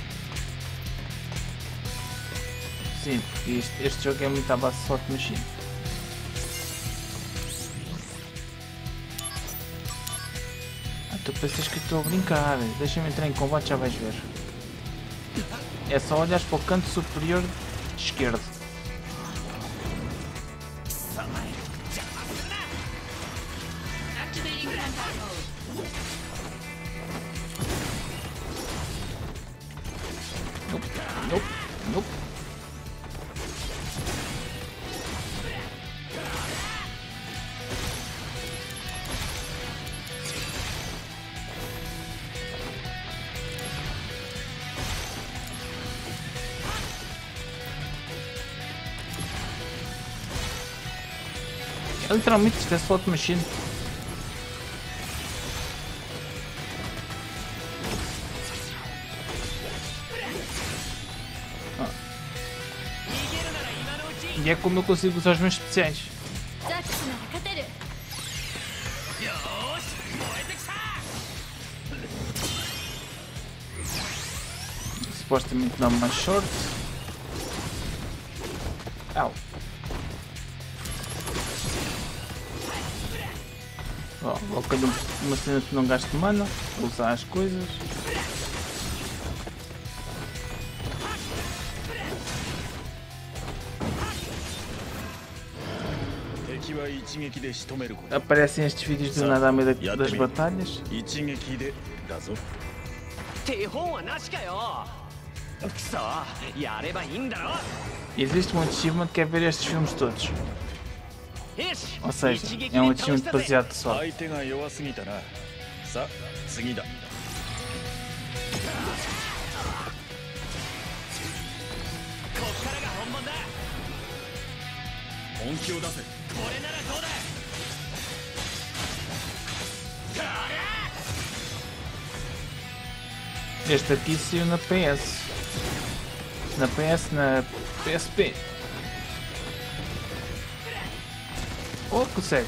Sim, porque este, este jogo é muito à base de Slot Machine. Ah, tu pensas que estou a brincar? Deixa-me entrar em combate, já vais ver. É só olhares para o canto superior esquerdo. É literalmente isto é slot machine. E é como eu consigo usar os meus especiais. ザックスなら勝てる Supostamente dá mais short. Uma cena que não gaste mana, vou usar as coisas. Aparecem estes vídeos do nada a meio da- das batalhas. 一撃でだぞ手本はなしかよくそやればいいんだろ Existe um achievement que é ver estes filmes todos. よし Ou seja, 一撃 é um で倒 achievement したぜ baseado só. 相手が弱すぎたなさあ次だ本気を出せこれならどうだ Este aqui saiu na PS. Na PS, na PSP. Consegue.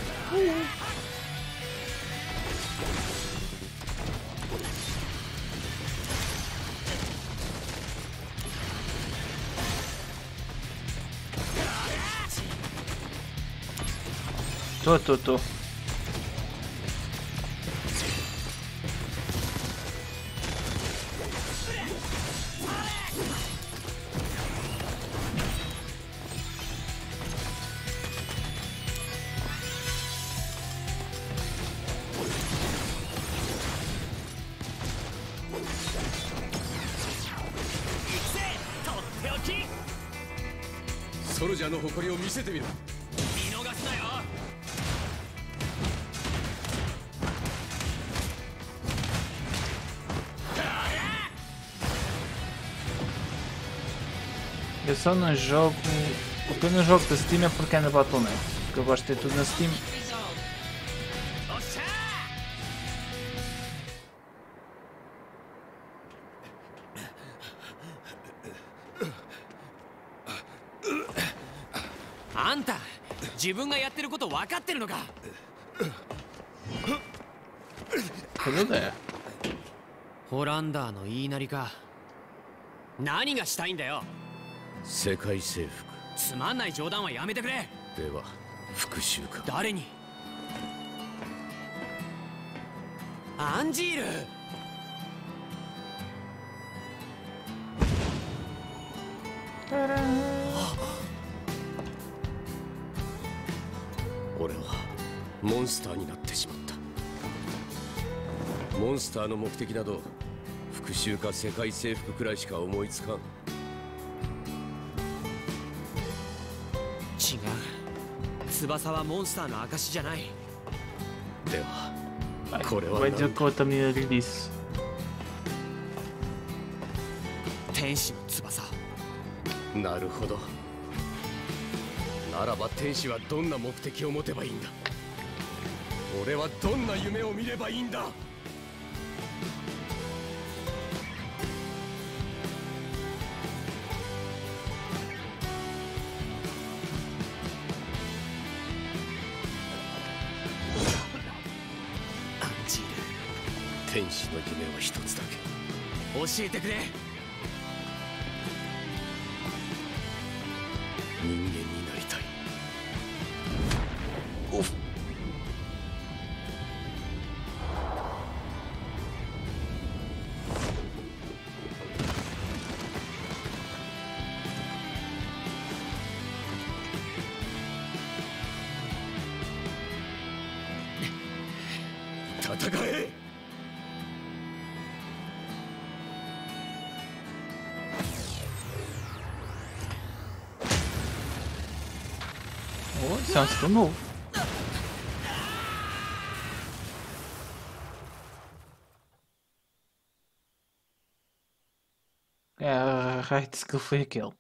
Tô, tô, tô. Eu só não jogo. O que eu não jogo da Steam é porque é na Battle.net. Porque eu gosto de ter tudo na Steam. Resolved. あんた自分がやってること分かってるのか Tudo é. ホランダーの言いなりか何がしたいんだよ世界征服。つまんない冗談はやめてくれ。では復讐か。誰に？アンジール。俺はモンスターになってしまった。モンスターの目的など復讐か世界征服くらいしか思いつかん翼はモンスターの証じゃない。ではこれは vai 何 dizer o que a outra menina lhe disse. 天使の翼。なるほど。ならば天使はどんな目的を持てばいいんだ？俺はどんな夢を見ればいいんだ？教えてくれ。Oh, isso é um skill novo. É, a raio de skill foi aquele.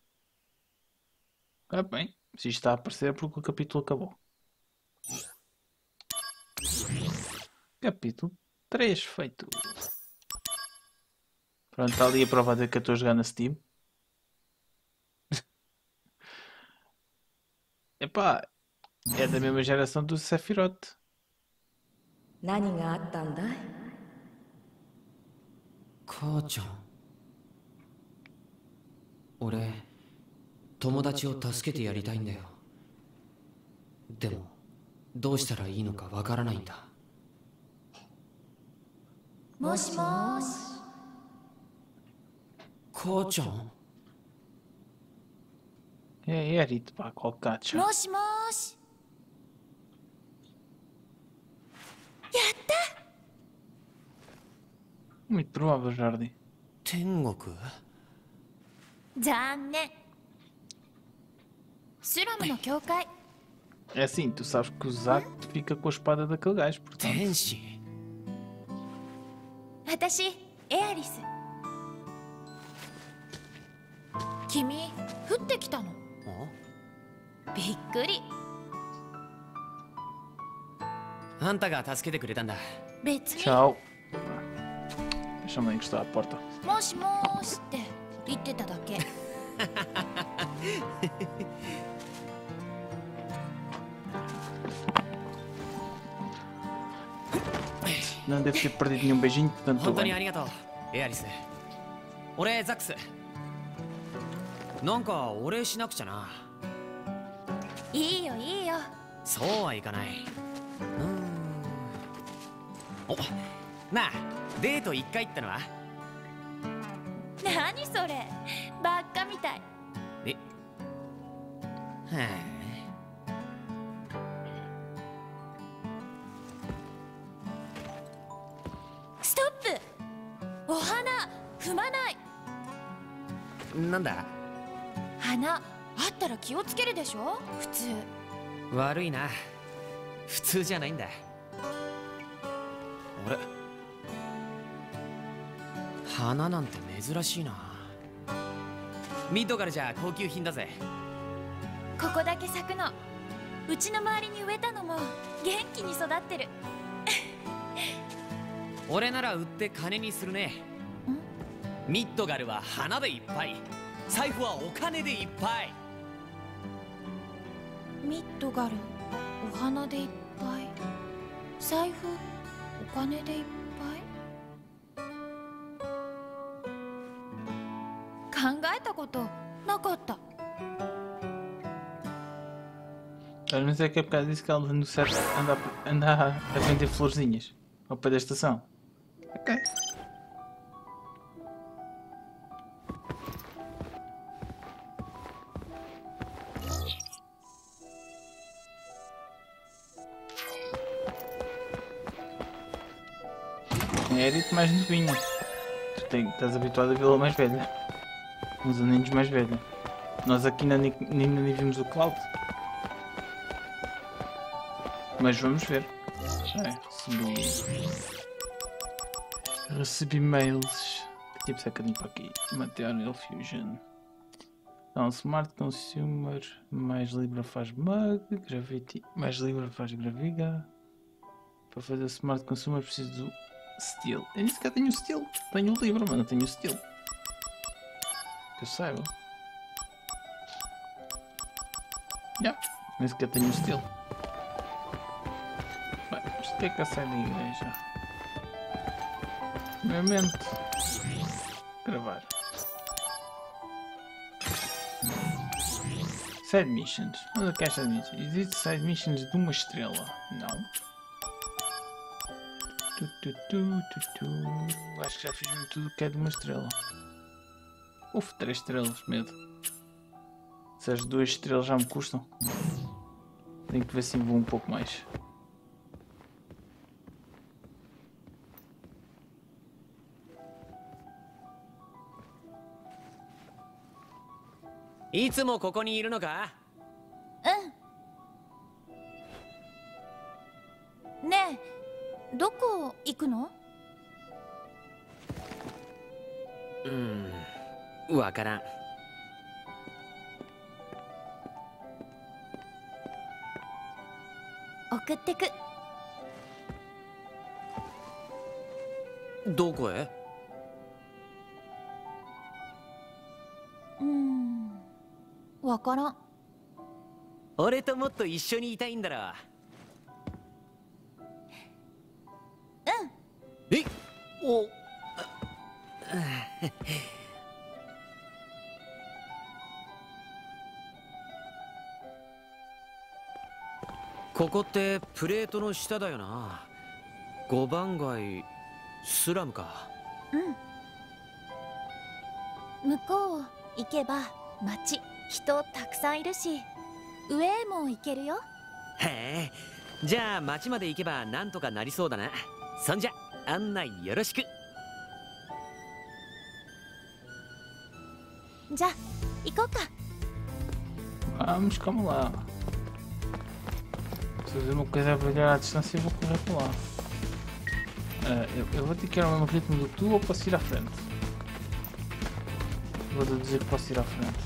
Ah, bem, se isto está a aparecer é porque o capítulo acabou. Capítulo 3 feito. Pronto, está ali a prova de que eu estou a jogar na Steam. Epá, é da mesma geração do Sephiroth. 何があったんだい母ちゃん俺友達を助けてやりたいんだよでもどうしたらいいのかわからないんだもしもーし母ちゃん É, é Rito, pá, qual cacha. もしもーしやった Muito provável, Jordi. 天国残念シュラムの教会 É assim, tu sabes que o Zack fica com a espada daquele gajo, portanto. 天使私エアリス君降ってきたのびっくりあんたが助けてくれたんだ別に Tchau. Deixa-me encostar à porta. もしもーしって言ってただけ Não deve ter perdido nenhum beijinho, portanto. 本当に.ありがとうエアリス俺ザックスなんかお礼しなくちゃないいよいいよそうはいかないうーんおなあデート一回行ったのは？何それ。ばっかみたい。え？はストップ。お花踏まない。あなんだ？花あっったら気をつけるでしょ？普通。悪いな。普通じゃないんだあれ。花なんて珍しいな。ミッドガルじゃ高級品だぜ。ここだけ咲くの。うちの周りに植えたのも元気に育ってる。俺なら売って金にするね。ミッドガルは花でいっぱい。財布はお金でいっぱい。ミッドガルお花でいっぱい。財布？お金でいっぱい考えたことなかった Olha, mas é que é por causa disso que ela no certo anda, a- anda a, a vender florzinhas ao pé da estação. Ok. Mais novinho. Tu tem, estás habituado a vê-la mais velha. Uns aninhos mais velha. Nós aqui ainda nem, vimos o Cloud. Mas vamos ver. É, recebi. Recebi mails. Tipo, sacadinho para aqui. Material Fusion. Então, Smart Consumer. Mais Libra faz Mug. Gravity. Mais Libra faz Graviga. Para fazer Smart Consumer preciso do Steel. Eu nem sequer tenho Steel. Tenho o Libra, mas não tenho Steel. Que eu saiba. Já. Nem sequer tenho Steel. Bem, isto o que é que é sair da igreja? Primeiramente, gravar. Side missions. Olha a caixa de missions. Existe side missions de uma estrela? Não. Tu, tu, tu, tu, tu. Acho que já fiz mesmo tudo o que é de uma estrela. Uf, três estrelas, medo. Se as duas estrelas já me custam. Tenho que ver se vou um pouco mais. いつもここにいるのかうんねえ どこ行くの？うんわからん。送ってく。どこへ？うんわからん。俺ともっと一緒にいたいんだろお ここってプレートの下だよな。五番街スラムか。うん。向こう行けば街人たくさんいるし上へも行けるよ。へえ。じゃあ町まで行けばなんとかなりそうだな。そんじゃ案内よろしくじゃあ行こうか Vamos, calma lá. Se fazer uma coisa a avaliar à distância, eu vou correr para lá. Ah, eu, eu vou ter que ir ao mesmo ritmo do que tu ou posso ir à frente? Vou deduzir que posso ir à frente.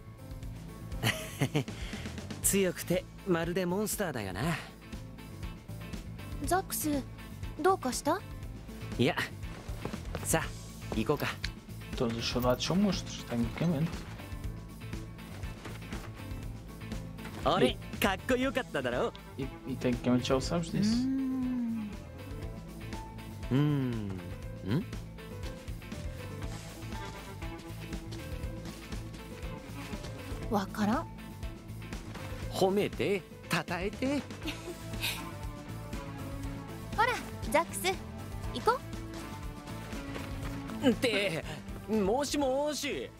強くてまるでモンスターだよなザックスどうかしたいやさあ行こうか Todos os soldados são monstros, tecnicamente. あれかっこよかっただろ E, e tecnicamente já o sabes disso. うーんんわからん褒めて称えてほらザックス行こってもしもし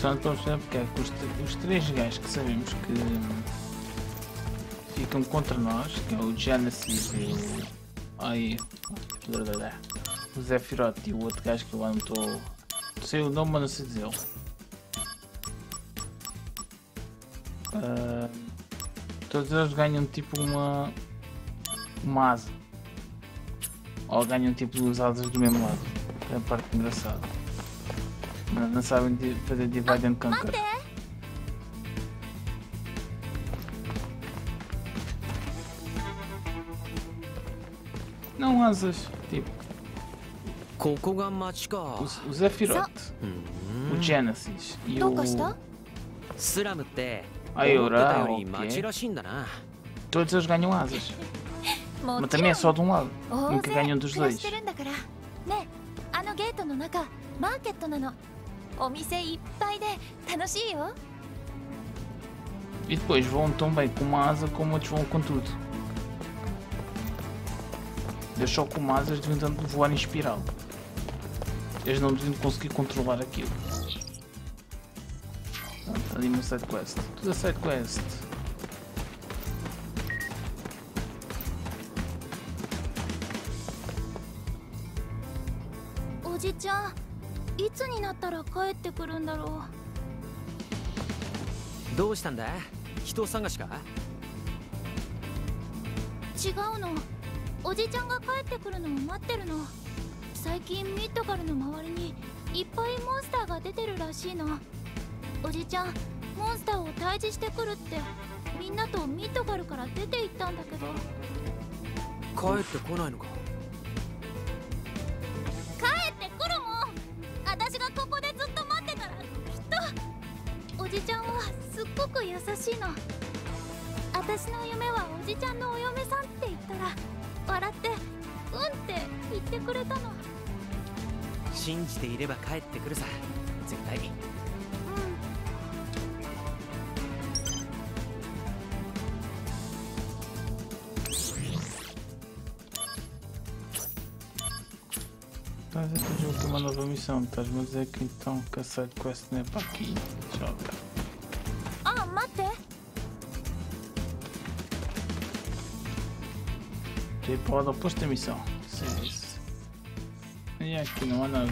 Já não estou a perceber porque é que os, t- os três gajos que sabemos que hum, ficam contra nós, que é o Genesis e o. Ai. blá, blá, blá, O Zephyroth e o outro gajo que eu lá não estou. Sei o nome, mas não sei dizer. Ah, todos eles ganham tipo uma. uma asa. Ou ganham tipo duas asas do mesmo lado. É a parte engraçada. Não, não sabem di- fazer divide and う待っ conquer. て Não asas, tipo. ここが町か O, o Zephyroth, うん o Genesis e ど o. うかしたスラムって あい思ってたより ora, 町 ok. らしいんだな Todos eles ganham asas. も Mas ち também ろ é ん só de um lado. 大 Nunca 勢 ganham dos 暮ら dois. してるんだからねあのゲートの中マーケットなのお店いっぱいで楽しいよ E depois voam tão bem com uma asa como outros voam com tudo. Eles só com asas deviam tanto voar em espiral. Eles não deviam conseguir controlar aquilo. Uma side quest. Tudo a side quest. おじちゃんいつになったら帰ってくるんだろどうしたんだ？人探しか？う違うの。おじちゃんが帰ってくるのを待ってるの。最近ミッドガルの周りにいっぱいモンスターが出てるらしいのおじちゃんモンスターを退治してくるってみんなとミッドガルから出て行ったんだけど。帰ってこないのか？帰ってくるもん。私がここでずっと待ってたらきっと。おじちゃんはすっごく優しいの。私の夢はおじちゃんのお嫁さんって言ったら笑って「うん」って言ってくれたの。信じていれば帰ってくるさ絶対 Estás uma nova missão, estás-me a dizer que então que a side quest não é para aqui. Joga. Ah, mate! Tipo, é a oposta missão. Sim, é sim. E aqui não há nada.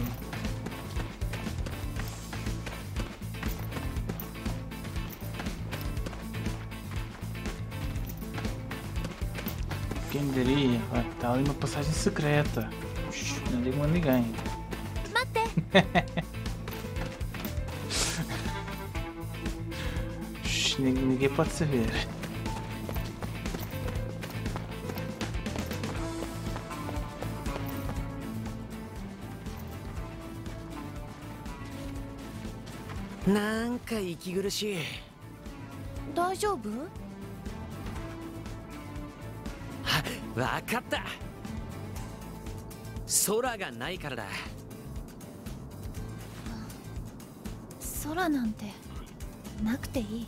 Quem diria? Vai, tá ali uma passagem secreta. Puxa, não digo a ninguém. Şu ne ne bir. なんか息苦しい。大丈夫？わかった。空がないからだ。空なんてなくていい。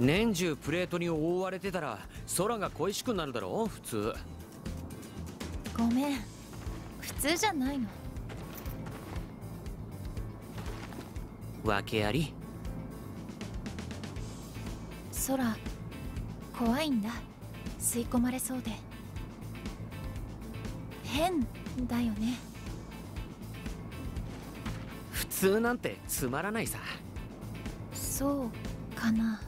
年中プレートに覆われてたら空が恋しくなるだろう？普通。ごめん。普通じゃないの。訳あり？空怖いんだ。吸い込まれそうで。変だよね。普通なんてつまらないさ。そうかな。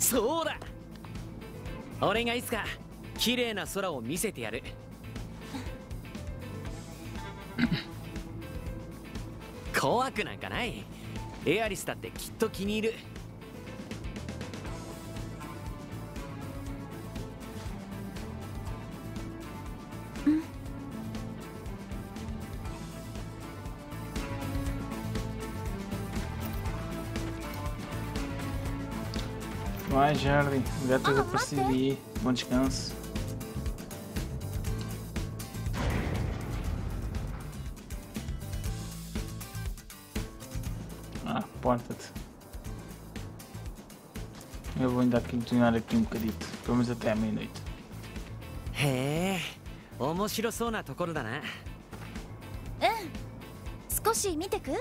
そうだ。俺がいつか綺麗な空を見せてやる。怖くなんかない。エアリスだってきっと気に入る Vai, Jarly. Obrigado por ter aparecido aí. Bom descanso. Ah, porta-te. Eu vou ainda aqui continuar aqui um bocadito. Pelo menos até à meia-noite. へえ面白そうなところだなうん少し見てく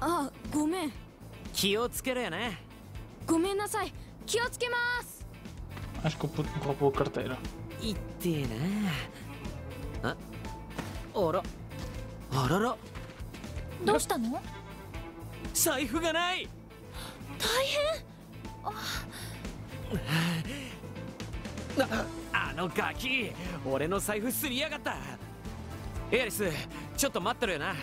あごめん気をつけろよな ごめんなさい。気をつけます。Acho que o puto me roubou a carteira. いってえなああらあららどうしたの財布がない大変ああのガキ俺の財布すりやがったエアリスちょっと待ってろよな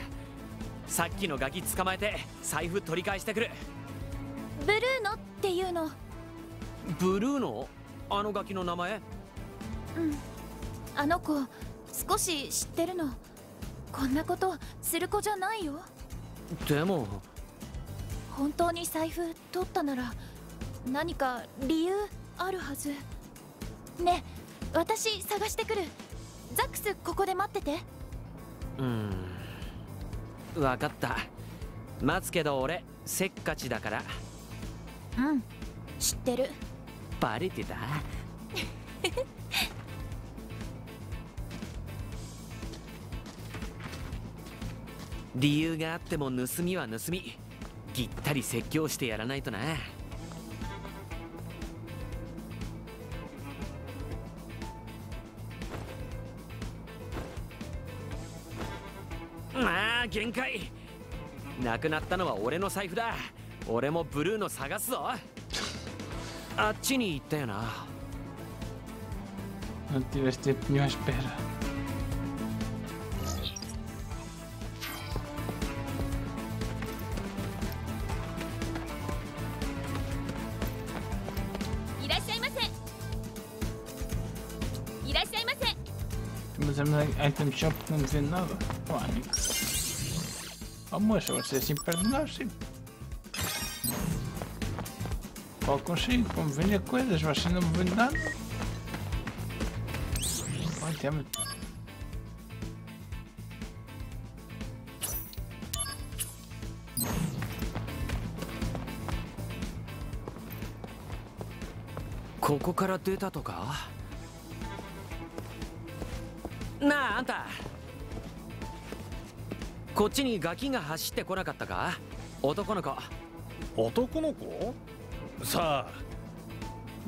さっきのガキ捕まえて財布取り返してくるブルーノっていうの。ブルーの？あのガキの名前？うん。あの子少し知ってるの。こんなことする子じゃないよ。でも。本当に財布取ったなら何か理由あるはず。ねえ私探してくる。ザックスここで待ってて。うん。分かった。待つけど俺せっかちだからうん。知ってる。バレてた？理由があっても盗みは盗み。ぎったり説教してやらないとな。まあ限界。なくなったのは俺の財布だ俺もブルーの探すぞあっちに行ったよな nenhum à espera. Mas a minha item shop não vende nada. Pânico. Oh moça, você assim perto de nós, sim. Qual consigo para me vender coisas, você não me vende nada. Damn it. ここから出たとかなああんたこっちにガキが走ってこなかったか男の子男の子さあ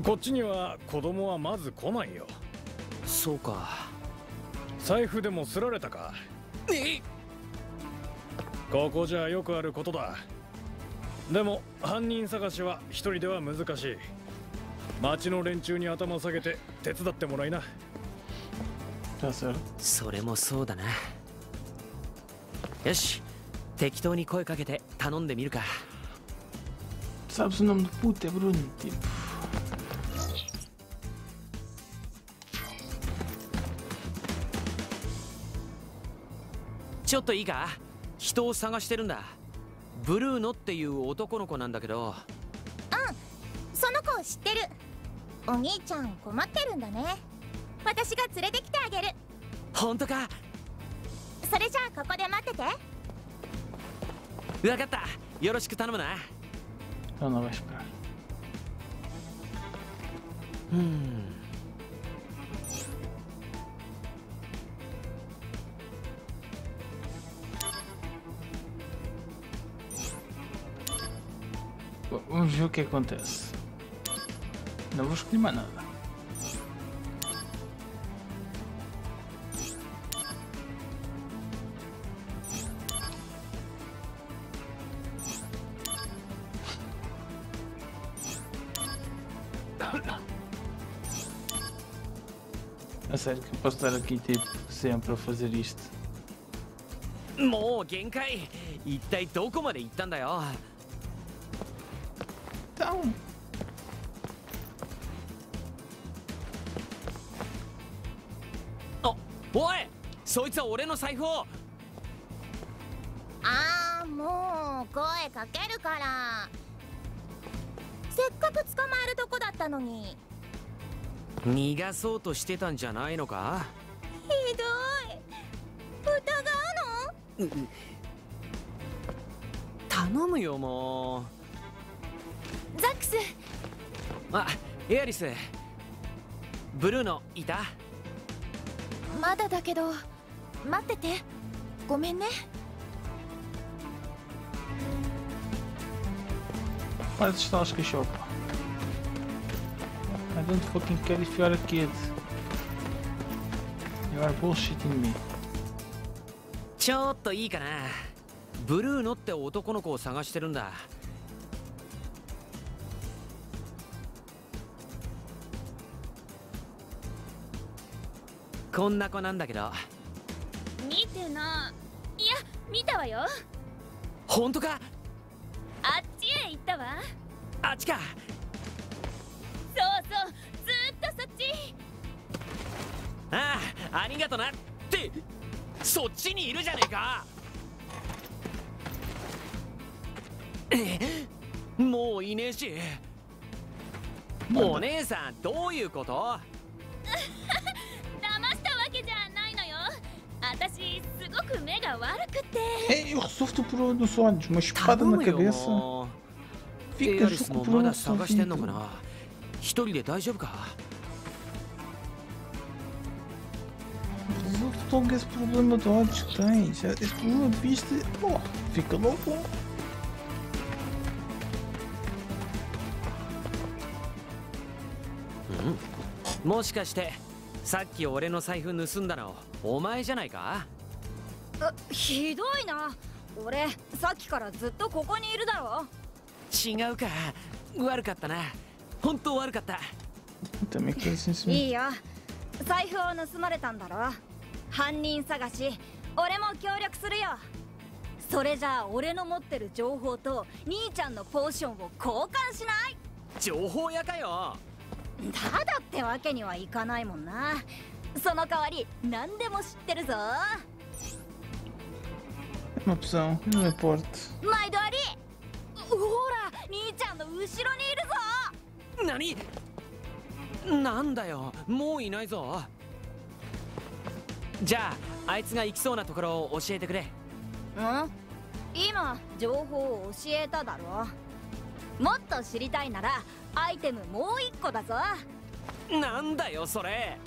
こっちには子供はまず来ないよ。そうか。財布でもすられたか？ここじゃよくあることだ。でも犯人探しは一人では難しい。町の連中に頭下げて手伝ってもらいな。それもそうだな。よし適当に声かけて頼んでみるか Sabes o nome do puto? É Bruno, tipo. ちょっといいか人を探してるんだブルーノっていう男の子なんだけどうんその子知ってるお兄ちゃん困ってるんだね私が連れてきてあげる本当かそれじゃあここで待ってて分かったよろしく頼むな Então não vai esperar. うん「Vamos ver o que acontece. Não vou escolher mais nada. Sério que eu posso estar aqui tipo sempre a fazer isto. もう限界一体どこまで行ったんだよ Então. あおいそいつは俺の財布をああもう声かけるからせせっかく捕まえるとこだったのに逃がそうとしてたんじゃないのか？ひどい。疑うの？頼むよもザックス。うあエアリス。ブルーノいたまだだけど待ってて。ごめんね。Para de estar aos cachorro. I don't fucking care if you are a kid. You are bullshitting me. ちょっといいかな。ブルーノって男の子を探してるんだ。こんな子なんだけど。見てな。いや見たわよ。本当か？あっちへ行ったわ。あっちかありがとなってそっちにいるじゃねえか。えもういねえし。お姉さんどういうこと？騙したわけじゃないのよ。私すごく目が悪くて。Ei, eu resolvo o problema dos olhos, uma espada na cabeça. もうエア Ficas リス com も o まだ problema 探してんの sozinho. かな。一人で大丈夫か？supongo que esse problema de sundaro、おまえもしかしてさっき俺の財布盗んだのお前じゃないかひどいな俺さっきからずっとここにいるだろ違うか悪かったな本当悪かったいいよ財布を盗まれたんだろ犯人探し俺も協力するよ。それじゃあ俺の持ってる情報と兄ちゃんのポーションを交換しない。情報屋かよ。ただってわけにはいかないもんな。その代わり何でも知ってるぞ。Uma opção, não importa. 毎度あり。ほら兄ちゃんの後ろにじゃああいつが行きそうなところを教えてくれ。ん？今情報を教えただろ？もっと知りたいならアイテムもう一個だぞ。なんだよそれ。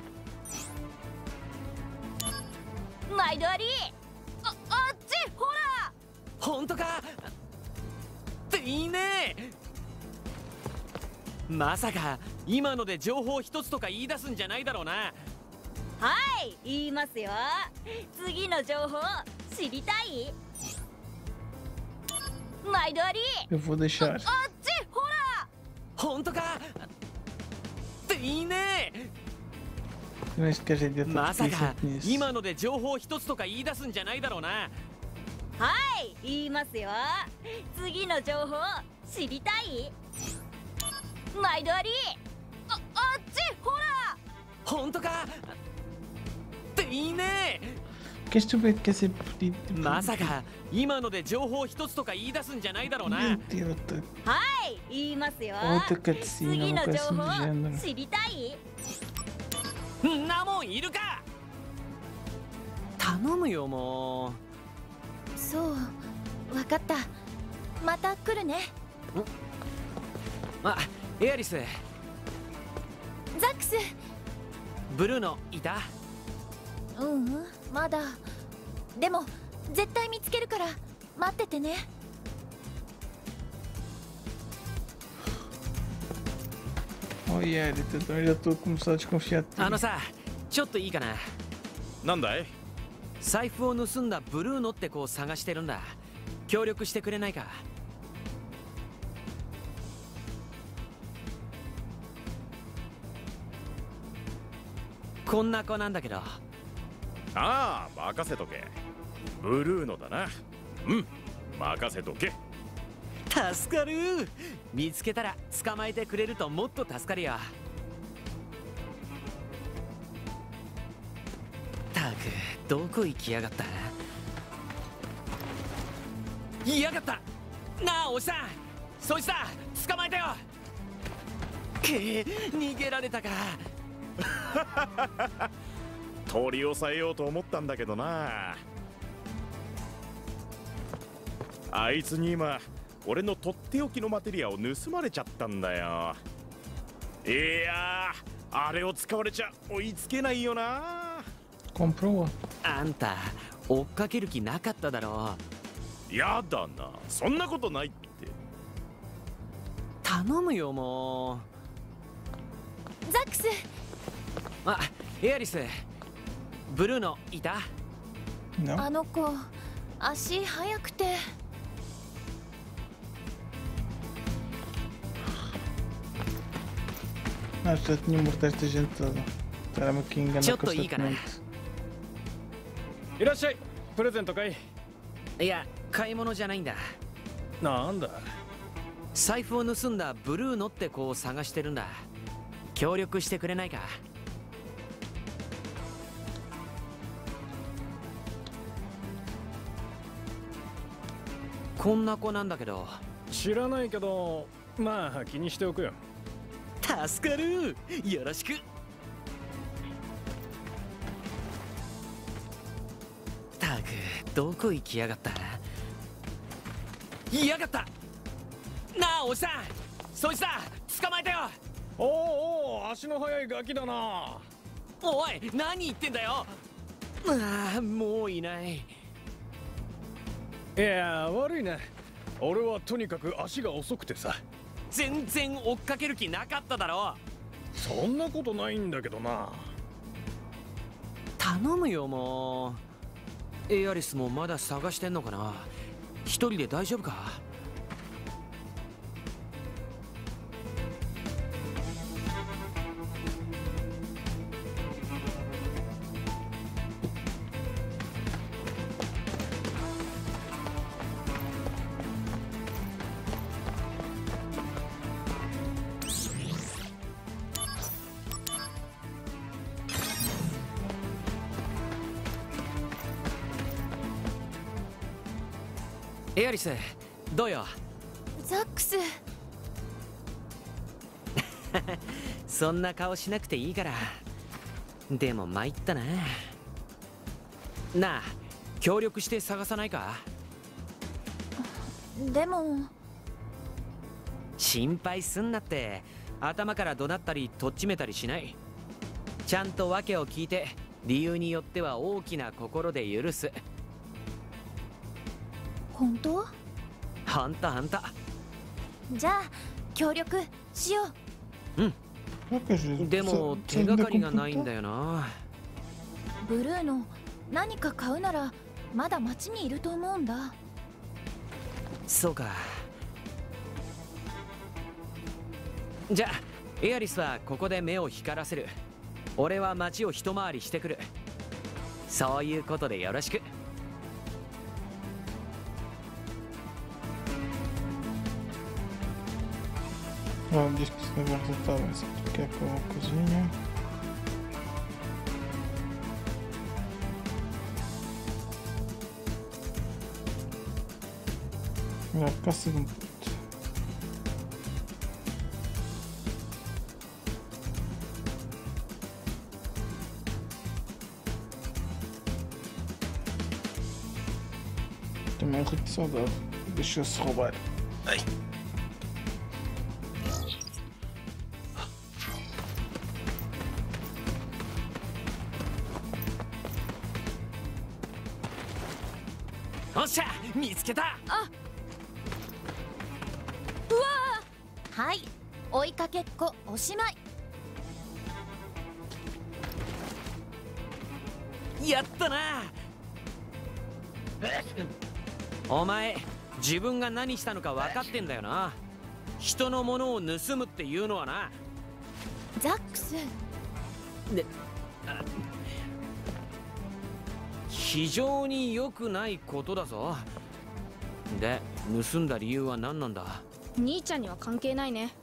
毎度ありああっちほら！本当か？っていいね。まさか今ので情報一つとか言い出すんじゃないだろうなはい言いますよ。次の情報知りたい？毎度あり Eu vou deixar. あっちほら！本当か？っていいね。まさか.今ので情報一つとか言い出すんじゃないだろうな。はい言いますよ。次の情報知りたい？毎度あり。ああっちほら！本当か？っていいね。Queres saber que quer ser pedido? まさか今ので情報一つとか言い出すんじゃないだろうな.はい言いますよ。次の情報.知りたい？んなもんいるか。頼むよもそうわかった。また来るね。うあエアリス。ザックス。ブルーノいたうんうん。まだ。でも絶対見つけるから。待っててね。Oh. あのさちょっといいかな。なんだい？財布を盗んだブルーノって子を探してるんだ。協力してくれないか？こんな子なんだけどああ任せとけ。ブルーノだな。うん任せとけ。助かる。見つけたら捕まえてくれるともっと助かるよ。たくどこ行きやがった。いやがった。なあおじさん。そいつだ。捕まえたよ。け逃げられたか 取り押さえようと思ったんだけどな。あいつに今俺のとっておきのマテリアを盗まれちゃったんだよ。いやーあれを使われちゃ追いつけないよな。Comprou. あんた追っかける気なかっただろ。やだな。そんなことないって。頼むよもザックス。うあエアリスブルーノいたあの子足速くて Acho que já tinha morto esta gente toda. Era-me aqui enganar Deixa eu tô aí, cara. constantemente. いらっしゃいプレゼントかいいや買い物じゃないんだなんだ財布を盗んだブルーノって子を探してるんだ協力してくれないかこんな子なんだけど。知らないけどまあ気にしておくよ。助かる。よろしく。たくどこ行きやがった？いやがった。なあおじさん。そいつだ。捕まえたよ。おうおう足の速いガキだな。おい何言ってんだよ。ああもういないいや悪いね。俺はとにかく足が遅くてさ。全然追っかける気なかっただろ。そんなことないんだけどな。頼むよもう。エアリスもまだ探してんのかな。一人で大丈夫か？スどうよ？ザックス。そんな顔しなくていいから。でも参ったな。なあ協力して探さないか？でも。心配すんなって。頭から怒鳴ったりとっちめたりしない。ちゃんと訳を聞いて理由によっては大きな心で許す本当？あんたあんたじゃあ協力しよう。でも手がかりがないんだよな。ブルーの何か買うならまだ街にいると思うんだ。そうか。じゃあエアリスはここで目を光らせる。俺は街を一回りしてくる。そういうことでよろしく Vamos, diz que isso não vai resultar, mas tu quer pôr uma cozinha. Vai ficar segundo. Também é rico de saudade. Deixa-se roubar. Ai. おっしゃ見つけた。あ。うわー。はい。追いかけっこおしまい。やったな。お前自分が何したのか分かってんだよな。人のものを盗むっていうのはな。ザックス。で非常に良くないことだぞ。で盗んだ理由は何なんだ？兄ちゃんには関係ないね。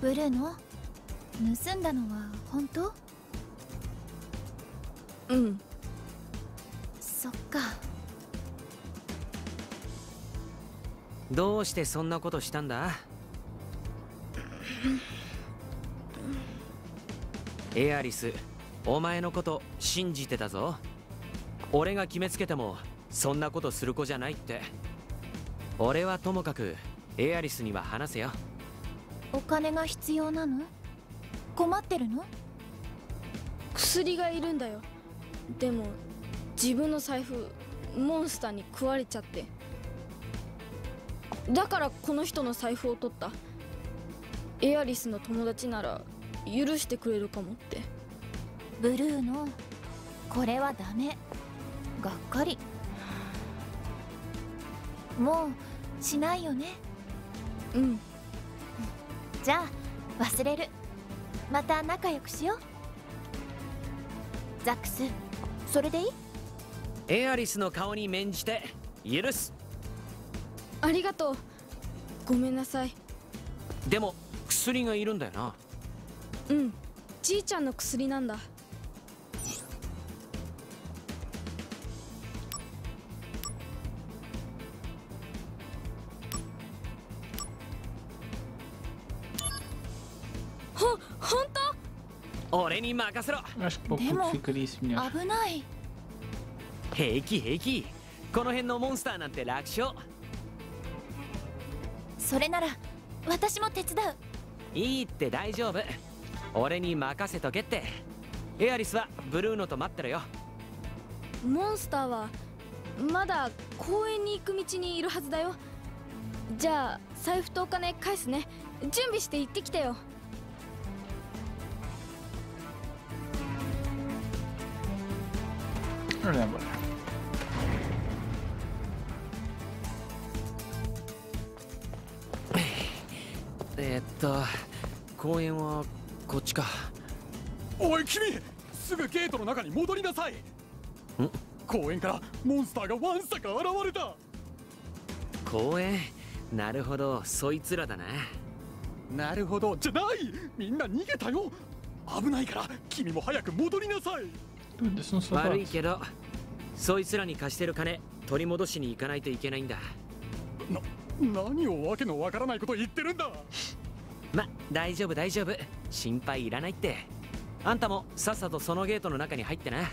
ブルーノ？盗んだのは本当？うん。そっか。どうしてそんなことしたんだ？エアリスお前のこと信じてたぞ。俺が決めつけてもそんなことする子じゃないって。俺はともかくエアリスには話せよ。お金が必要なの？困ってるの？薬がいるんだよ。でも自分の財布モンスターに食われちゃって。だからこの人の財布を取った。エアリスの友達なら許してくれるかもってブルーの。これはダメ。がっかり。もうしないよね。うん。じゃあ忘れる。また仲良くしよう。ザックスそれでいい？エアリスの顔に免じて許す。ありがとう。ごめんなさい。でも薬がいるんだよな。うん。じいちゃんの薬なんだ俺に任せろ。isso melhor. 危ない。平気平気。この辺のモンスターなんて楽勝。それなら私も手伝う。いいって大丈夫。俺に任せとけって。エアリスはブルーノと待ってろよ。モンスターはまだ公園に行く道にいるはずだよ。じゃあ財布とお金返すね。準備して行ってきてよ Olha agora. えーっと公園はこっちか。おい君すぐゲートの中に戻りなさい。公園からモンスターがワンサか現れた。公園？なるほどそいつらだな。なるほどじゃない。みんな逃げたよ。危ないから君も早く戻りなさい悪い.けどそいつらに貸してる金取り戻しに行かないといけないんだ。何をわけのわからないこと言ってるんだ。ま大丈夫大丈夫。心配いらないって。あんたもさっさとそのゲートの中に入ってな。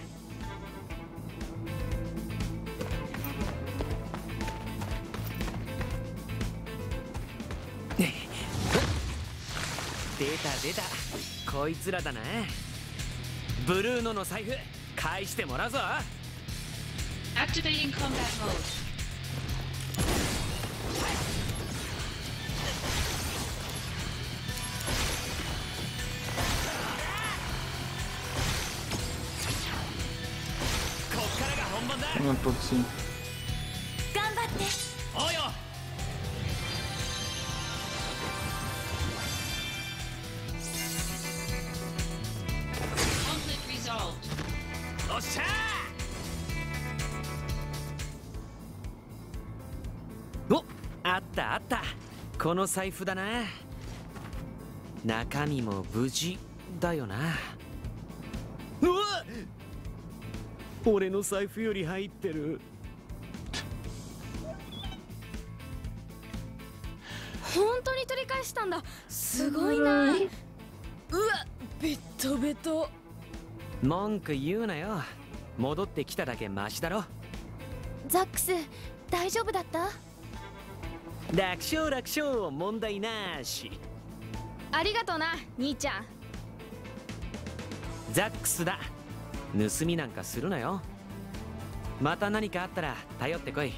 出た出た。こいつらだな。ブルーノの財布返してもらうぞ。アクティベイングー頑張って。おいったあった。この財布だな。中身も無事だよな。うわ俺の財布より入ってる。本当に取り返したんだ。すごいな。うわベットベト文句言うなよ。戻ってきただけマシだろ。ザックス大丈夫だった？楽勝楽勝問題なし。ありがとうな兄ちゃん。ザックスだ。盗みなんかするなよ。また何かあったら頼ってこい。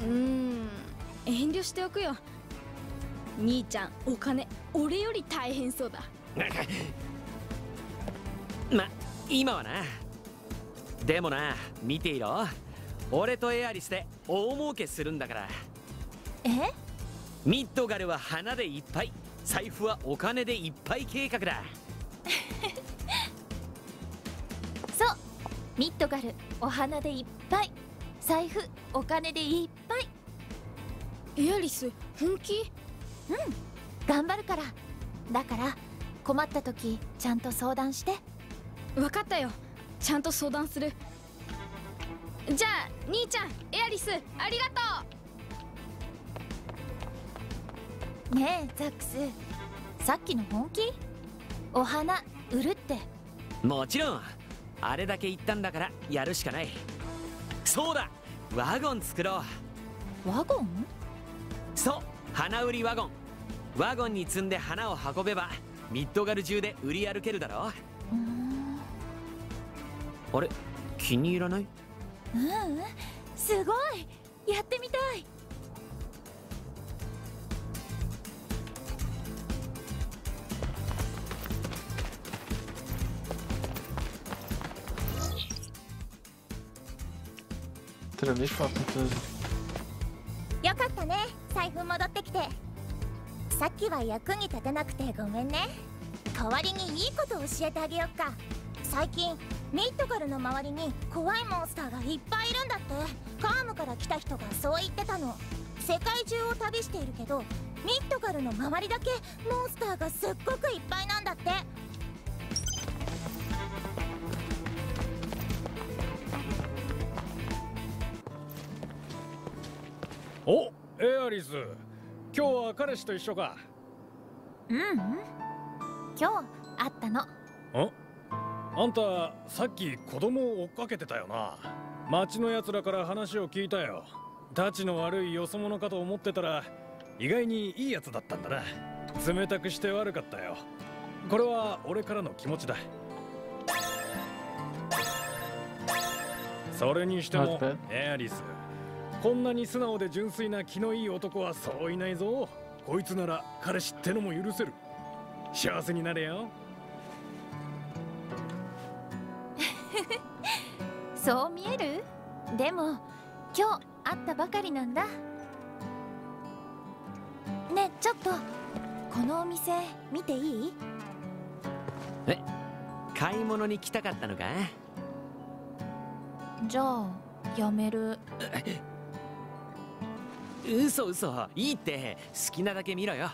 うーん遠慮しておくよ。兄ちゃんお金俺より大変そうだ。ま今はな。でもな見ていろ。俺とエアリスで大儲けするんだからえ？ミッドガルは花でいっぱい。財布はお金でいっぱい計画だ。そう。ミッドガルお花でいっぱい。財布お金でいっぱい。エアリス本気？うん。頑張るから。だから困った時ちゃんと相談して。分かったよ。ちゃんと相談する。じゃあ兄ちゃんエアリスありがとねえザックス。さっきの本気？お花売るって。もちろん。あれだけ言ったんだからやるしかない。そうだワゴン作ろう。ワゴン？そう花売りワゴン。ワゴンに積んで花を運べばミッドガル中で売り歩けるだろあれ気に入らない？うんうん。すごい。やってみたいトラビス falta tudo. よかったね。財布戻ってきて。さっきは役に立てなくてごめんね。代わりにいいこと教えてあげよっか。最近ミッドガルの周りに怖いモンスターがいっぱいいるんだって。カームから来た人がそう言ってたの。世界中を旅しているけどミッドガルの周りだけモンスターがすっごくいっぱいなんだって。おエアリス。今日は彼氏と一緒か。うんうん。今日会ったの。んあんたさっき子供を追っかけてたよな。町の奴らから話を聞いたよ。たちの悪いよそ者かと思ってたら意外にいいやつだったんだな。冷たくして悪かったよ。これは俺からの気持ちだ。それにしても.エアリスこんなに素直で純粋な気のいい男はそういないぞ。こいつなら彼氏ってのも許せる。幸せになれよ。そう見える？でも今日会ったばかりなんだ。ねえちょっとこのお店見ていい？え買い物に来たかったのか？じゃあやめる 嘘嘘。いいって。好きなだけ見ろよ。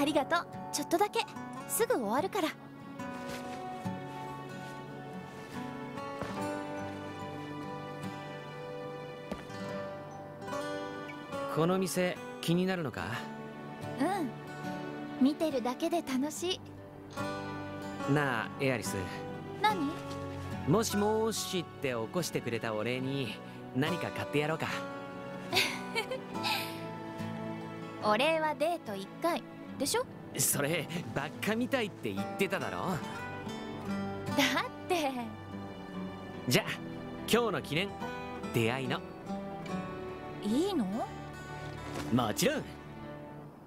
ありがとう。ちょっとだけ。すぐ終わるから。この店気になるのか？うん。見てるだけで楽しい。なあエアリス。何？もしもーしって起こしてくれたお礼に何か買ってやろうかお礼はデート1回。でしょ？そればっかみたいって言ってただろ。だって。じゃあ今日の記念出会いの。いいの？もちろん。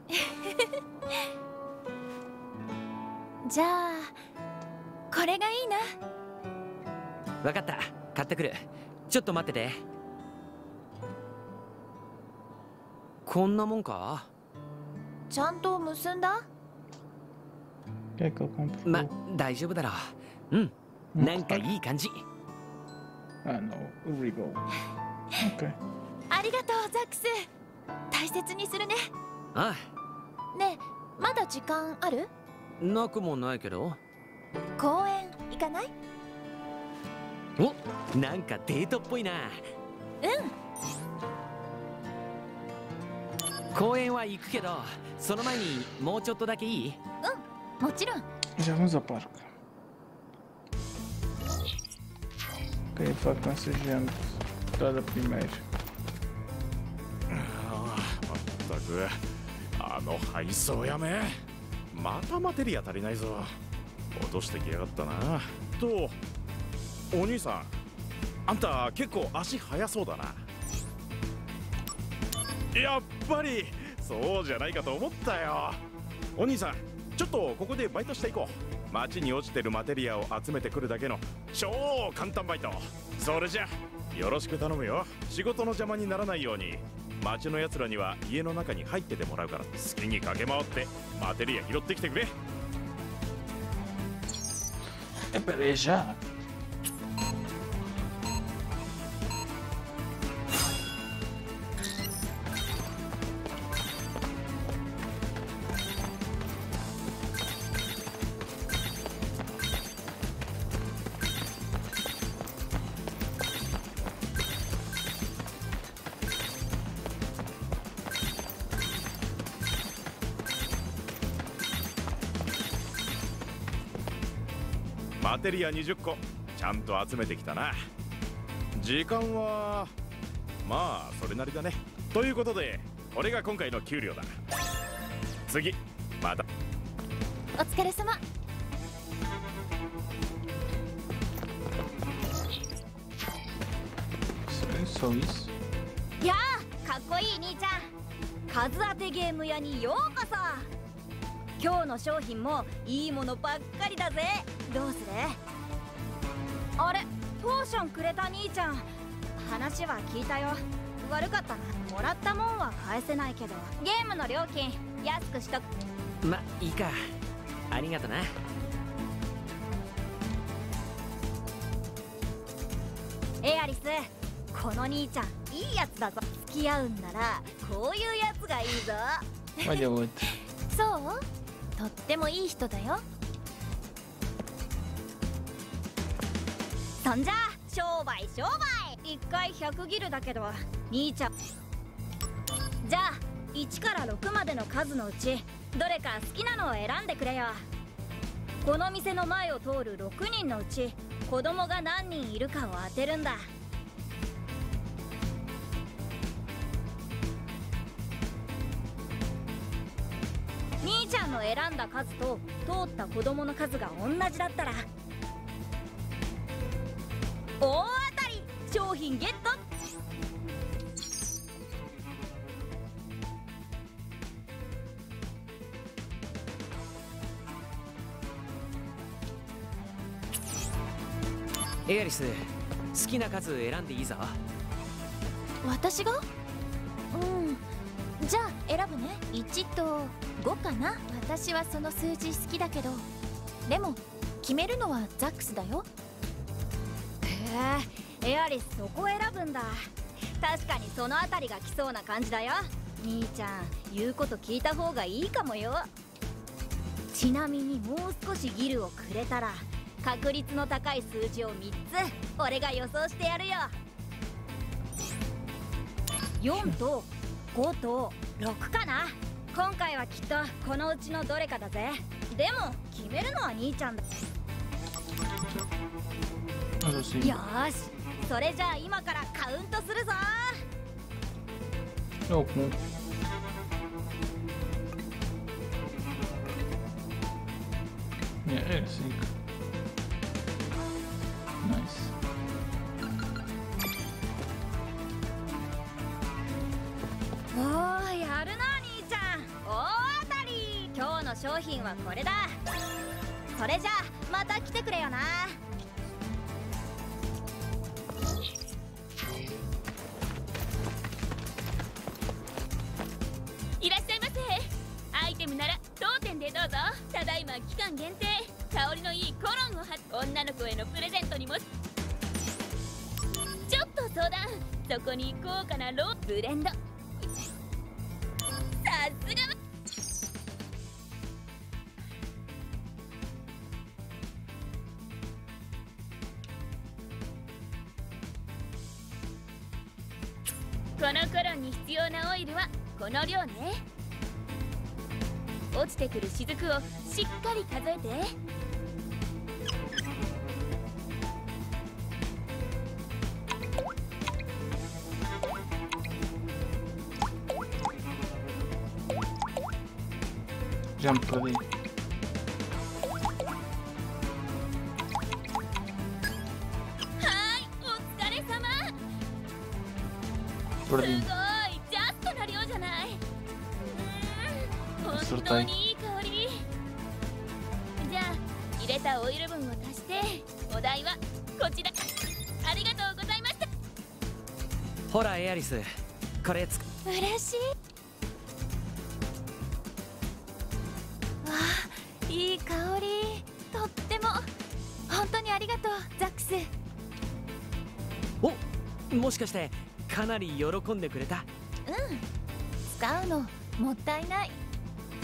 じゃあこれがいいな。わかった。買ってくる。ちょっと待っててこんなもんか？ちゃんと結んだ?ま大丈夫だろう。うん。なんかいい感じ。Ah, não. O Regal. Ok. ありがとうザックス。大切にするね。あねえまだ時間ある？あなくもないけど。公園行かない？おなんかデートっぽいな。うん公園は行くけどその前にもうちょっとだけいい？うんもちろん。vamos ao parque. Ok, falar com essa gente toda primeiro. ああまったくあの配送やめ。またマテリア足りないぞ。落としてきやがったな。とお兄さんあんた結構足速そうだな。やっぱりそうじゃないかと思ったよ。お兄さんちょっとここでバイトしていこう。街に落ちてるマテリアを集めてくるだけの超簡単バイト。それじゃよろしく頼むよ。仕事の邪魔にならないように。町の奴らには家の中に入っててもらうから好きに駆け回ってマテリア拾ってきてくれ。É peraí, já? テリア20個。ちゃんと集めてきたな。時間はまあそれなりだね。ということでこれが今回の給料だ。次また。お疲れ様。やあかっこいい兄ちゃん。数当てゲーム屋にようこそ。今日の商品もいいものばっかりだぜどうする？あれポーションくれた兄ちゃん。話は聞いたよ。悪かったな。もらったもんは返せないけど。ゲームの料金安くしとく。まいいか。ありがとな。エアリスこの兄ちゃんいいやつだぞ。付き合うんならこういうやつがいいぞ. そう？とってもいい人だよそんじゃ商売商売1回100ギルだけど兄ちゃん。じゃあ1から6までの数のうちどれか好きなのを選んでくれよ。この店の前を通る6人のうち子供が何人いるかを当てるんだ。兄ちゃんの選んだ数と通った子供の数が同じだったら大当たり商品ゲット。エアリス好きな数選んでいいぞ。私が？うん。じゃあ選ぶね。1と5かな。私はその数字好きだけど。でも決めるのはザックスだよ。えエアリスそこ選ぶんだ。確かにそのあたりが来そうな感じだよ。兄ちゃん言うこと聞いた方がいいかもよ。ちなみにもう少しギルをくれたら確率の高い数字を3つ俺が予想してやるよ。4と5と6かな。今回はきっとこのうちのどれかだぜ。でも決めるのは兄ちゃんだ。よーしそれじゃあ今からカウントするぞ Oh, com. Yeah, é assim. Nice. おーやるな兄ちゃん大当たり今日の商品はこれだそれじゃあまた来てくれよなテムなら当店でどうぞ。ただいま期間限定。香りのいいコロンを貼っ女の子へのプレゼントにもちょっと相談そこに高価なローブレンド。さすが。このコロンに必要なオイルはこの量ね。落ちてくる雫をしっかり数えて Jump ali. はーいこれつ嬉しい。わあいい香り。とっても。本当にありがとうザックス。おもしかしてかなり喜んでくれた？うん使うのもったいない。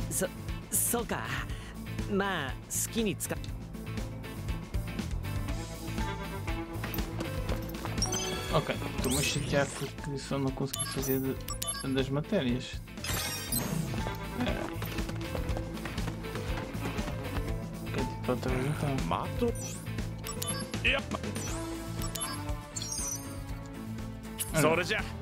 そそうか。まあ好きに使っ Ok, Estou-me chateado porque só não consegui fazer de, das matérias. É. Tipo outra vez então. Mato. Epa. Olha. Sora já.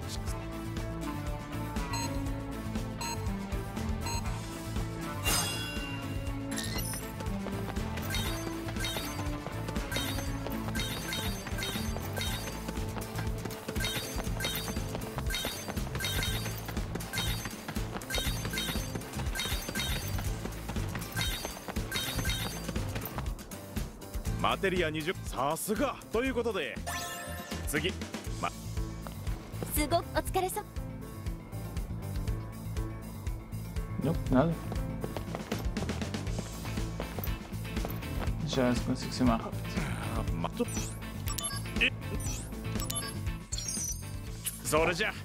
テリア20さすが。ということで次。ますごくお疲れさよなるじゃあ少し狭まっちそれじゃ。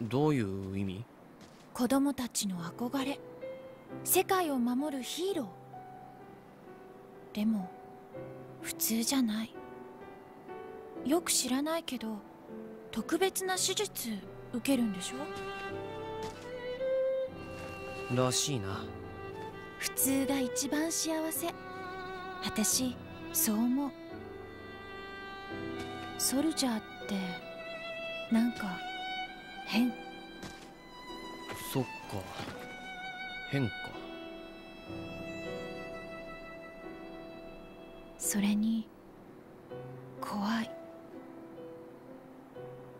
どういう意味？子供たちの憧れ。世界を守るヒーロー。でも普通じゃない。よく知らないけど特別な手術受けるんでしょ？らしいな。普通が一番幸せ。私そう思う。ソルジャーってなんか変。そっか。変か。それに怖い。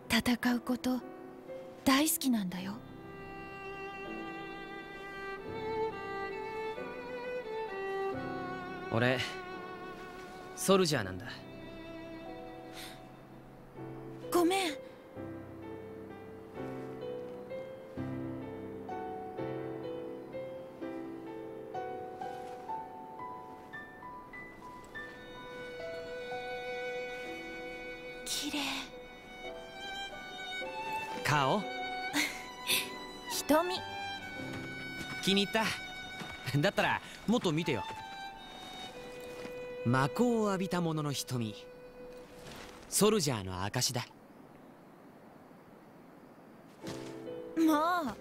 戦うこと大好きなんだよ。俺ソルジャーなんだ。ごめん瞳。気に入った。だったらもっと見てよ。魔法を浴びた者の瞳。ソルジャーの証だ。もう。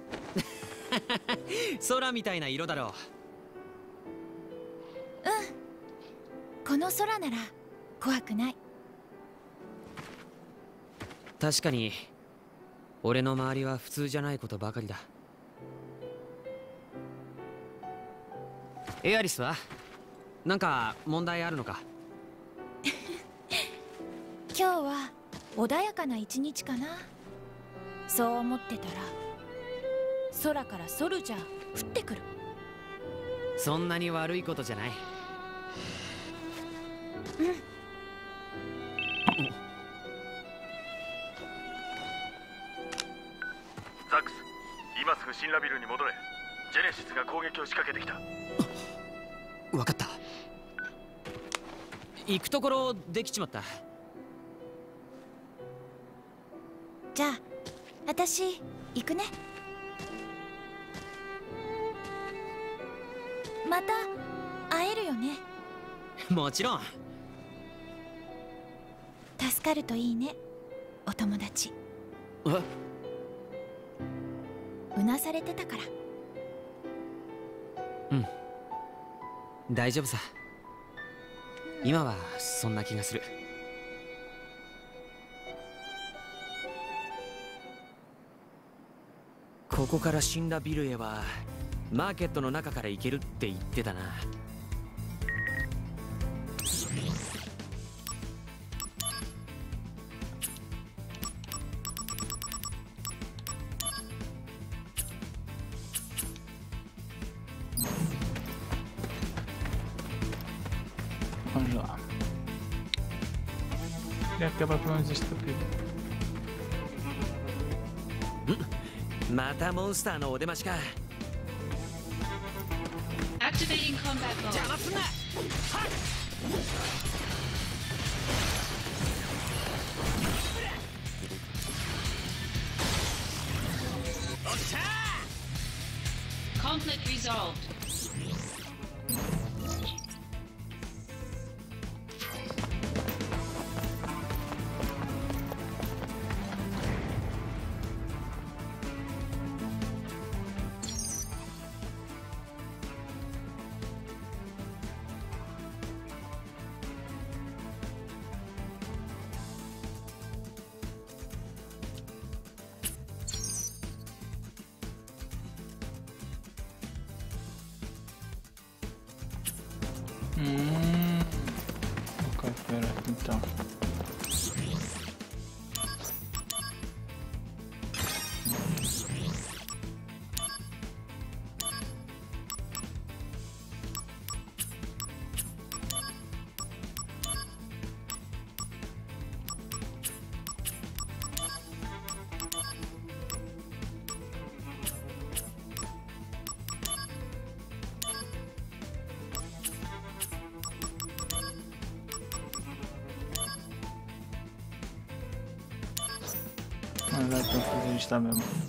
空みたいな色だろうん。この空なら怖くない。確かに俺の周りは普通じゃないことばかりだエアリスは？なんか問題あるのか？今日は穏やかな一日かな。そう思ってたら空からソルジャー降ってくる。そんなに悪いことじゃない。うん。ザックス今すぐシンラビルに戻れ。ジェネシスが攻撃を仕掛けてきた行くところできちまった。じゃあ私行くね。また会えるよね。もちろん。助かるといいね。お友達。え？うなされてたから。うん。大丈夫さ今はそんな気がする。ここから死んだビルへはマーケットの中から行けるって言ってたな。Est capable de faire stupide. またモンスターのお出ましか Activating combat mode. 邪魔すんな pra fazer isso tá mesmo.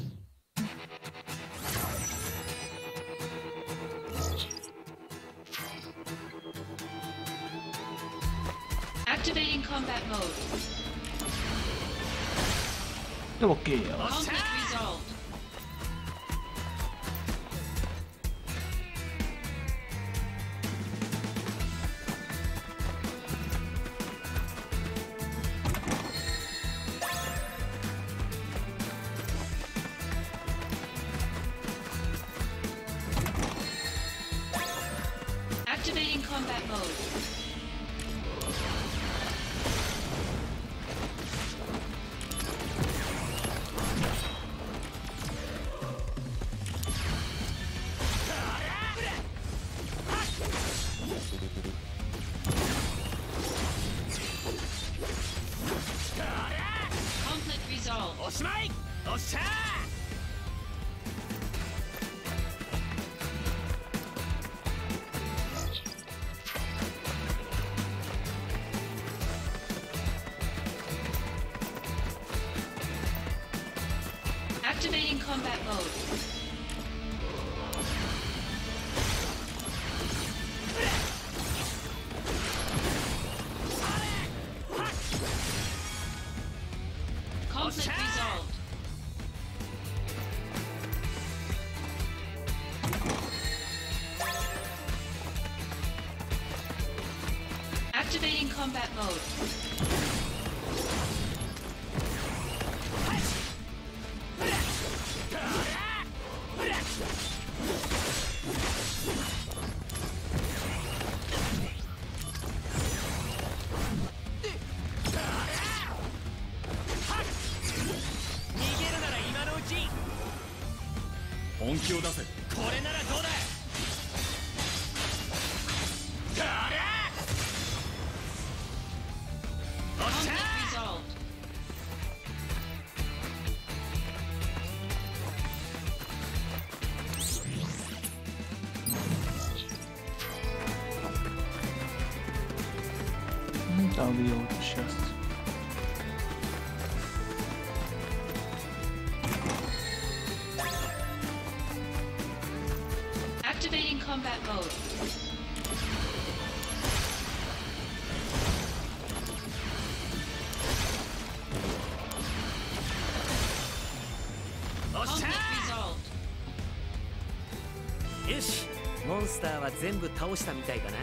は全部倒したみたいだな。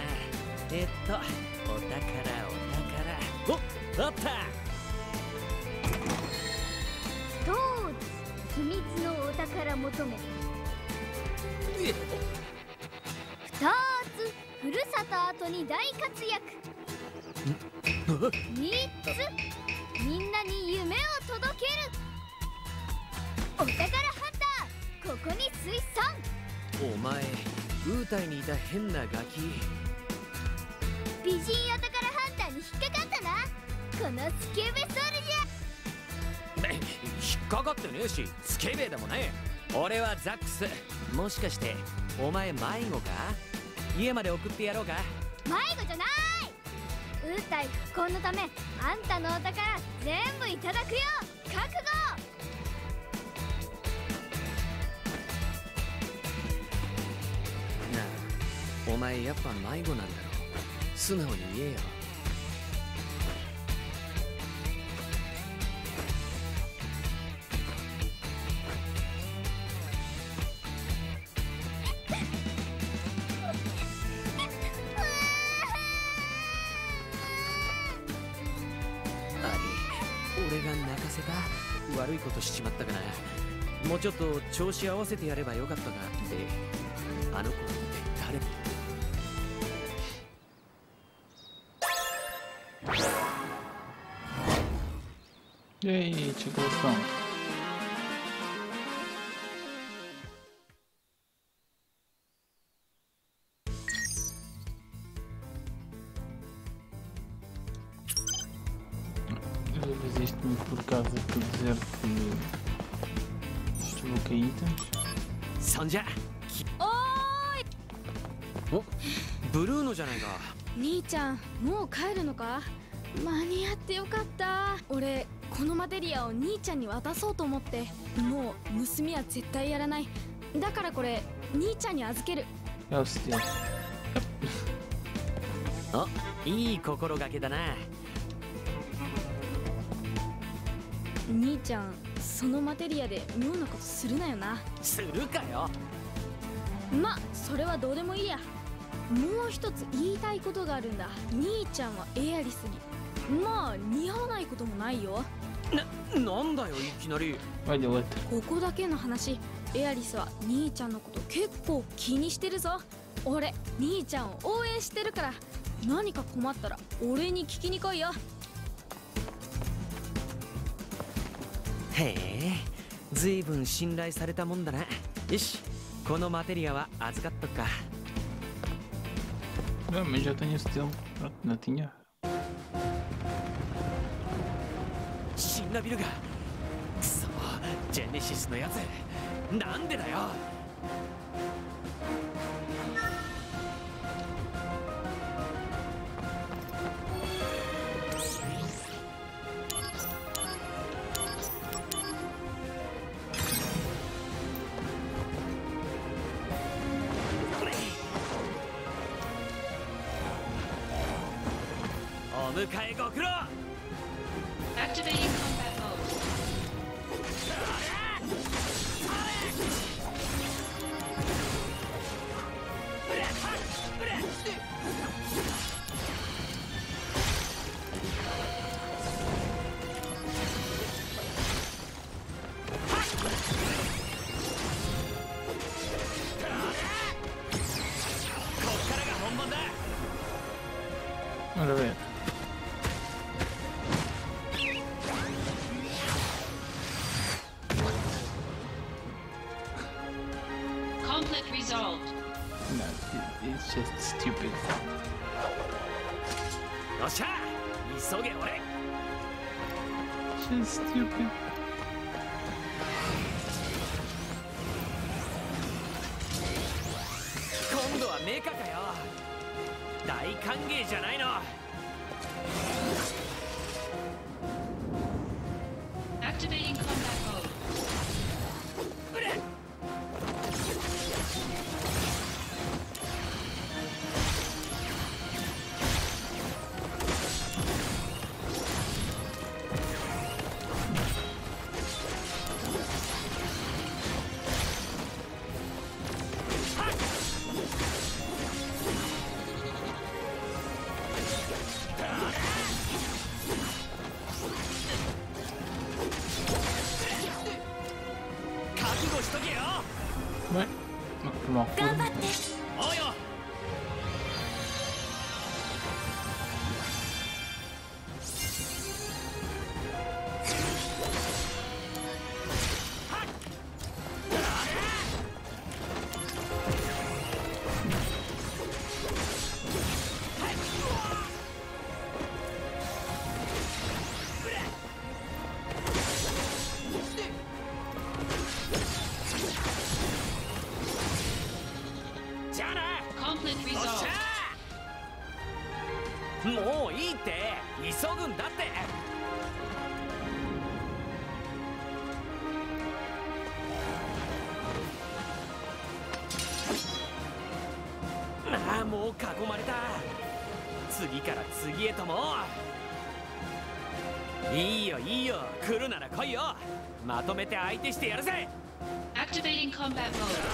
えっとお宝お宝。おあった。どうぞ秘密のお宝求め。二つふるさと後に大活躍産お前ウータイにいた変なガキ。美人お宝ハンターに引っかかったな。このスケベソルジャ引っかかってねえしスケベでもね俺はザックス。もしかしてお前迷子か？家まで送ってやろうか？迷子じゃない。ウータイ復興のためあんたのお宝全部いただくよ。覚悟お前やっぱ迷子なんだろ？う素直に言えよ。あり俺が泣かせた悪いことしちまったかな。もうちょっと調子合わせてやればよかったがであの子。E aí, te gostam? Resiste-me por causa de dizer que desbloqueei itens. そんじゃおーいおブルーノじゃないか兄ちゃんもう帰るのか間に合ってよかった。俺このマテリアを兄ちゃんに渡そうと思って。もう盗みは絶対やらない。だからこれ兄ちゃんに預ける。o Steel. おいい心がけだな。兄ちゃんそのマテリアで妙なことするなよな。するかよ。まそれはどうでもいいや。もう一つ言いたいことがあるんだ。兄ちゃんはエアリスにまあ似合わないこともないよ。ななんだよいきなり.ここだけの話。エアリスは兄ちゃんのこと結構気にしてるぞ。俺兄ちゃんを応援してるから。何か困ったら俺に聞きに来いよ。へえずいぶん信頼されたもんだな。よしこのマテリアは預かっとくか。Não, mas já tenho Steel. Pronto, não tinha. 死んだビルがくそジェネシスのやつ。なんでだよ。Activating 歓迎じゃないの。まとめて相手してやるぜ Activating combat mode.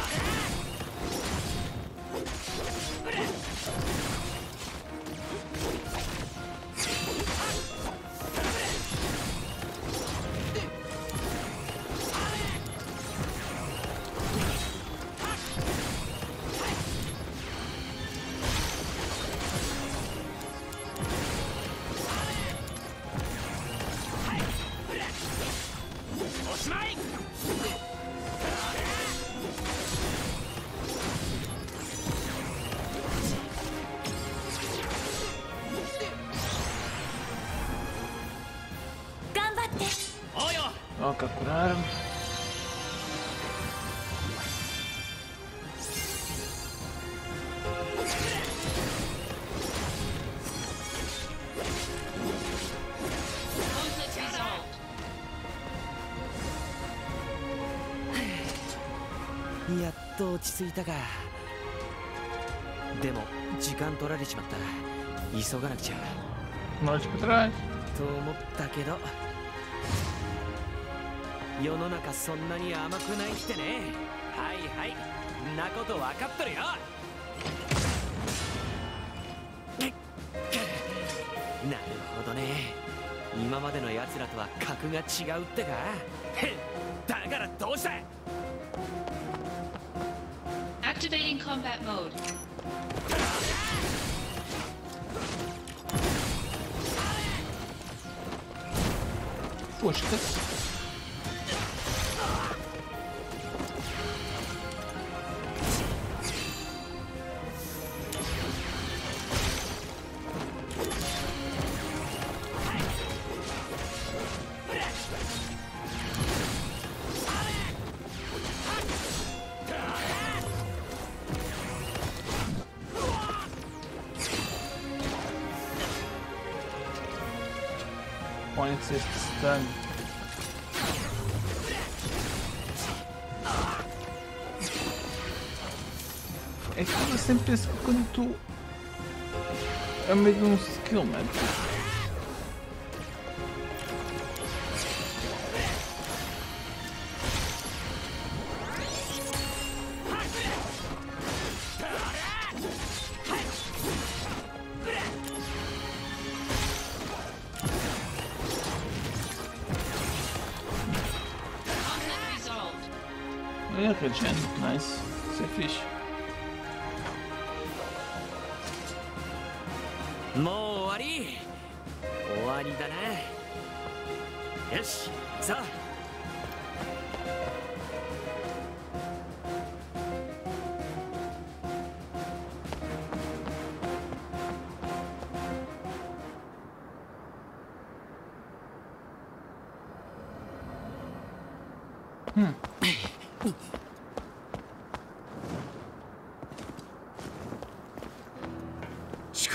落ち着いたか。でも時間取られちまった急がなくちゃ。Marcha para trás. と思ったけど世の中そんなに甘くないってね。はいはい。んなこと分かっとるよ。なるほどね。今までの奴らとは格が違うってか。だからどうした？Combat mode. Puxa. Points este stun. É que eu sempre penso que quando tu. É meio de um skill, mano.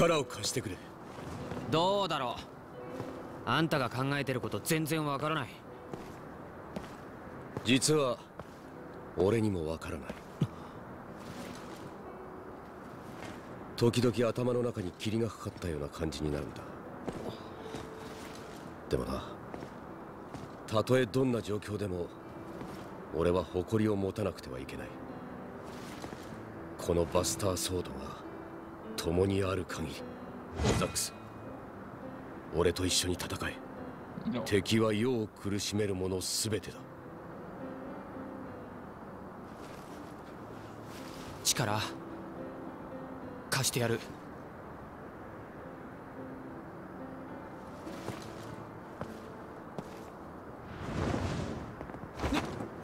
力を貸してくれ。どうだろう。あんたが考えてること全然わからない。実は俺にもわからない。時々頭の中に霧がかかったような感じになるんだ。でもなたとえどんな状況でも俺は誇りを持たなくてはいけない。このバスターソードが共にある限り。ザックス俺と一緒に戦え.敵は世を苦しめる者全てだ。力貸してやる。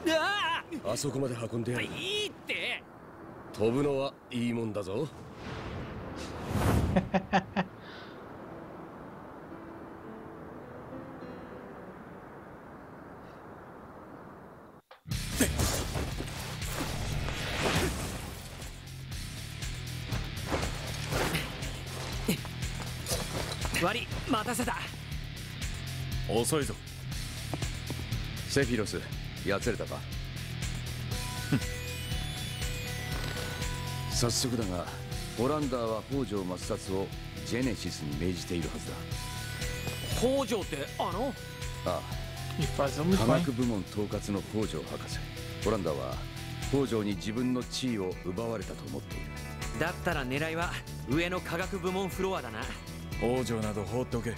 ああそこまで運んでやあるいいって。飛ぶのはいいもんだぞ悪い待たせた。遅いぞ。セフィロスやつれたか？早速だがホランダーは北条抹殺をジェネシスに命じているはずだ。北条ってあの？ああ。E 科.学部門統括の北条博士。ホランダーは北条に自分の地位を奪われたと思っている。だったら狙いは上の科学部門フロアだな。北条など放っておけ。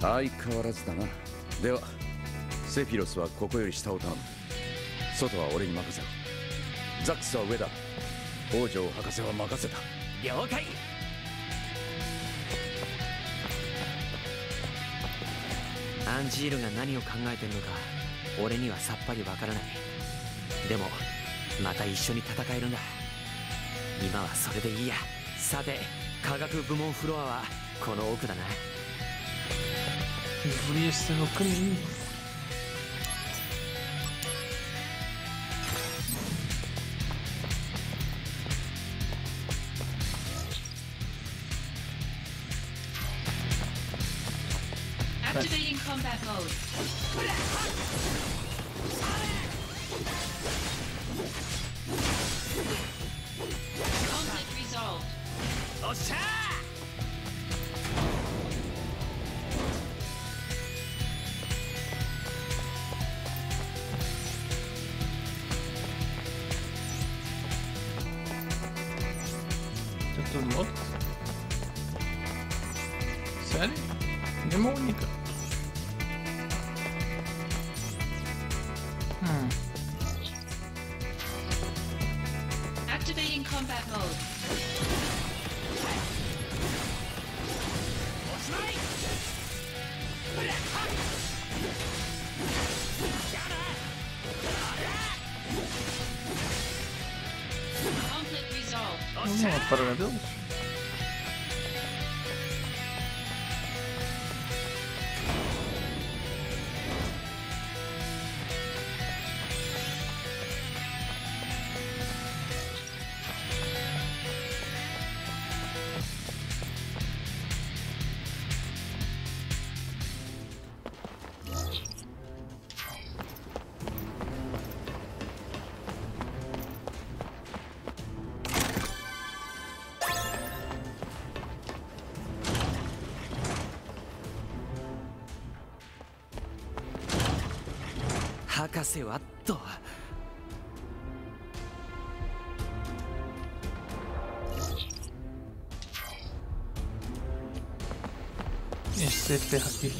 相変わらずだな。ではセフィロスはここより下を頼む。外は俺に任せろザックスは上だ北条博士は任せた。了解。アンジールが何を考えてるのか俺にはさっぱりわからない。でもまた一緒に戦えるんだ。今はそれでいいや。さて科学部門フロアはこの奥だな。Deveria ser Conflict resolved. Vamos lá, para deles.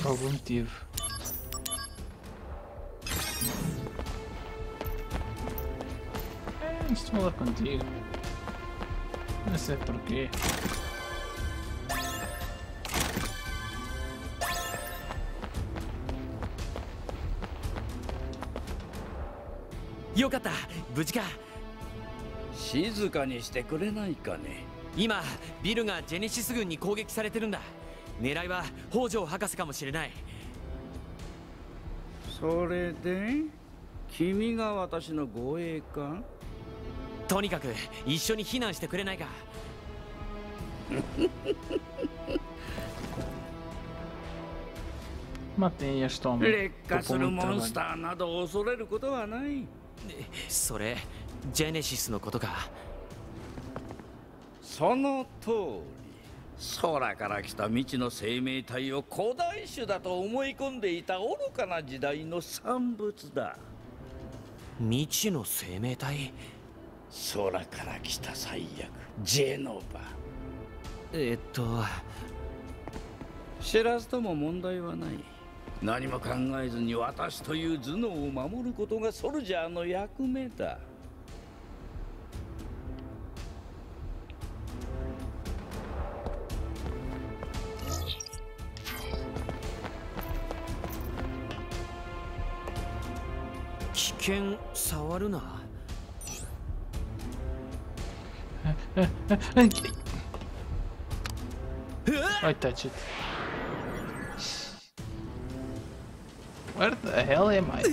Por algum motivo. É, estou lá contigo. Não sei porquê. よかった無事か静かにしてくれないかね今ビルがジェネシス軍に攻撃されてるんだ狙いは北条博士かもしれない。それで君が私の護衛かとにかく一緒に避難してくれないか。este homem. 劣化するモンスタ.ーなど恐れることはない。それジェネシスのことか。その通り空から来た未知の生命体を古代種だと思い込んでいた愚かな時代の産物だ。未知の生命体？空から来た最悪。ジェノバ。えっと。知らずとも問題はない。何も考えずに私という頭脳を守ることがソルジャーの役目だ危険触るな。I touch it. Where the hell am I?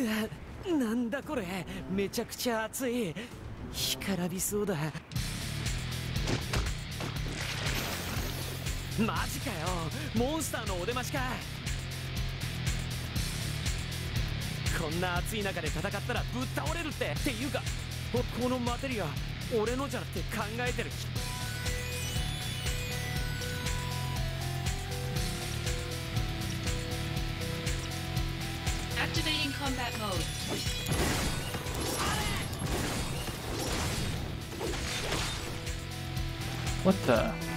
なんだこれ？めちゃくちゃ熱い。干からびそうだ。マジかよ。モンスターのお出ましかこんな暑い中で戦ったらぶっ倒れるってっていうかこのマテリア俺のじゃって考えてる Activating combat mode. What the?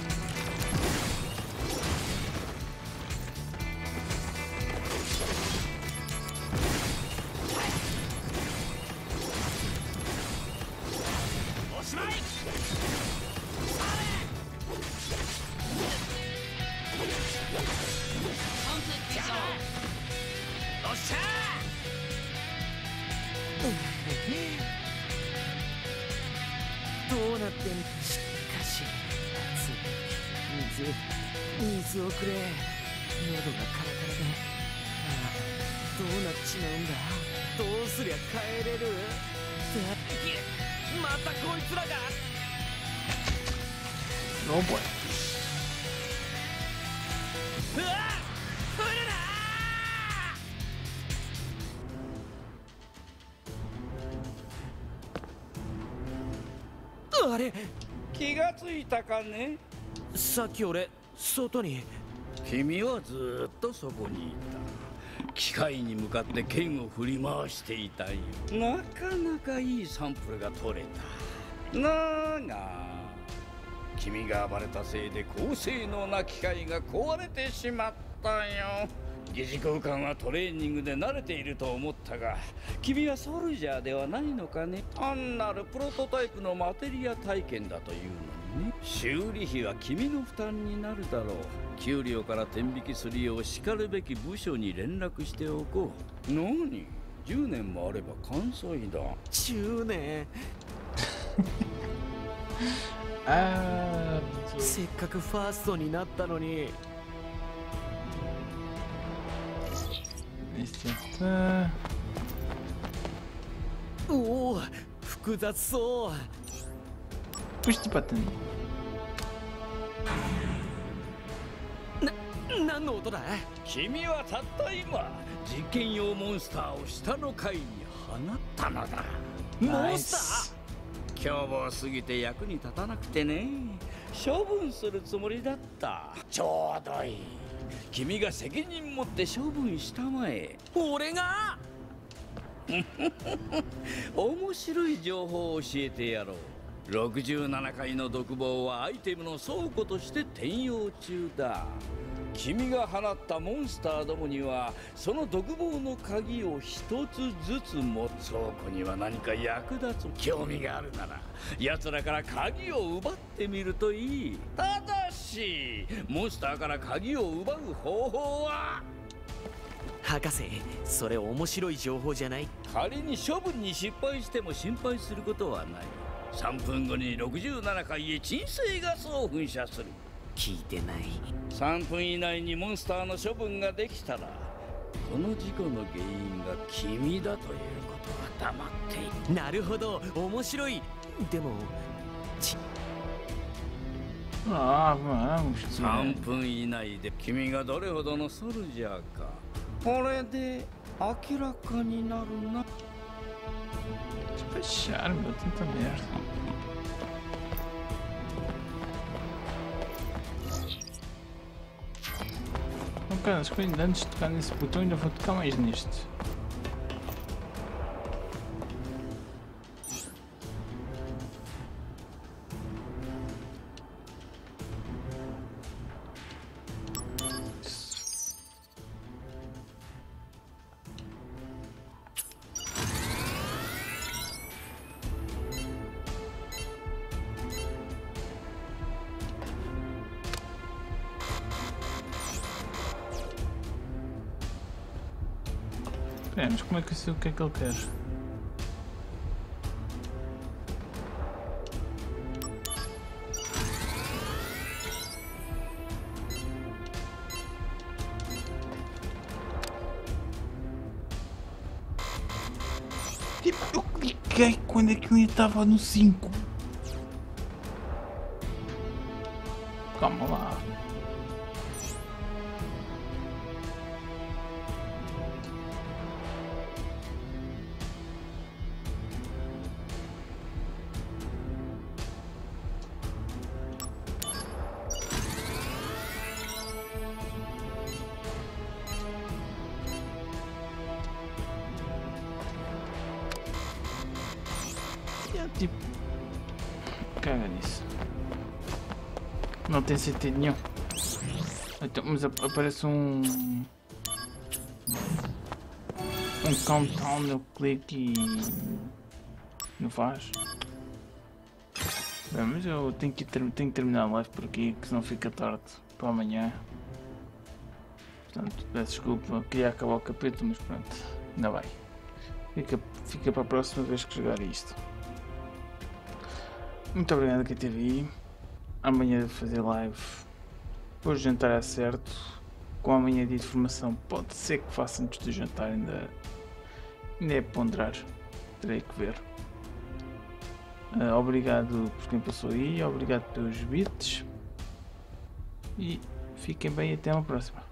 がついたかね？さっき俺外に。君はずっとそこにいた。機械に向かって剣を振り回していたよ。なかなかいいサンプルが取れた。だが君が暴れたせいで高性能な機械が壊れてしまったよ疑似空間はトレーニングで慣れていると思ったが君はソルジャーではないのかね？単なるプロトタイプのマテリア体験だというのにね。修理費は君の負担になるだろう。給料から天引きするようしかるべき部署に連絡しておこう。何？10年もあれば関西だ。10年？あせっかくファーストになったのに Ist jetzt. Äh, おお複雑そう。Push die Button. な何の音だ？君はたった今実験用モンスターを下の階に放ったのだ。モンスター？凶暴すぎて役に立たなくてね。処分するつもりだった。ちょうどいい君が責任持って処分したまえ。俺が？面白い情報を教えてやろう。67階の独房はアイテムの倉庫として転用中だ。君が放ったモンスターどもにはその独房の鍵を一つずつ持つ。倉庫には何か役立つ。興味があるなら奴らから鍵を奪ってみるといい。ただしモンスターから鍵を奪う方法は？博士それ面白い情報じゃない仮に処分に失敗しても心配することはない。3分後に67階へ鎮静ガスを噴射する聞いてない。3分以内にモンスターの処分ができたらこの事故の原因が君だということは黙っている。なるほど。面白い。でもち。Ah, vamos. 3分以内で君がどれほどのソルジャーか。これで明らかになるな。Despachar, meu, tanta merda. Cara, as coisas antes de tocar nesse botão ainda vou tocar mais neste. Que eu sei o que é que ele quer? Tipo, eu cliquei quando aquilo estava no 5. Nenhum. Então, mas ap aparece um. Um countdown, eu clico e. Não faz. Bem, mas eu tenho que, ter, tenho que terminar a live por aqui, que senão fica tarde para amanhã. Portanto, peço desculpa, queria acabar o capítulo, mas pronto, ainda vai. Fica, fica para a próxima vez que jogar isto. Muito obrigado aí. Amanhã fazer live. Hoje jantar é certo. Com amanhã de informação pode ser que faça antes do jantar ainda, ainda é ponderar. Terei que ver. Uh, obrigado por quem passou aí, obrigado pelos bits e fiquem bem até uma próxima.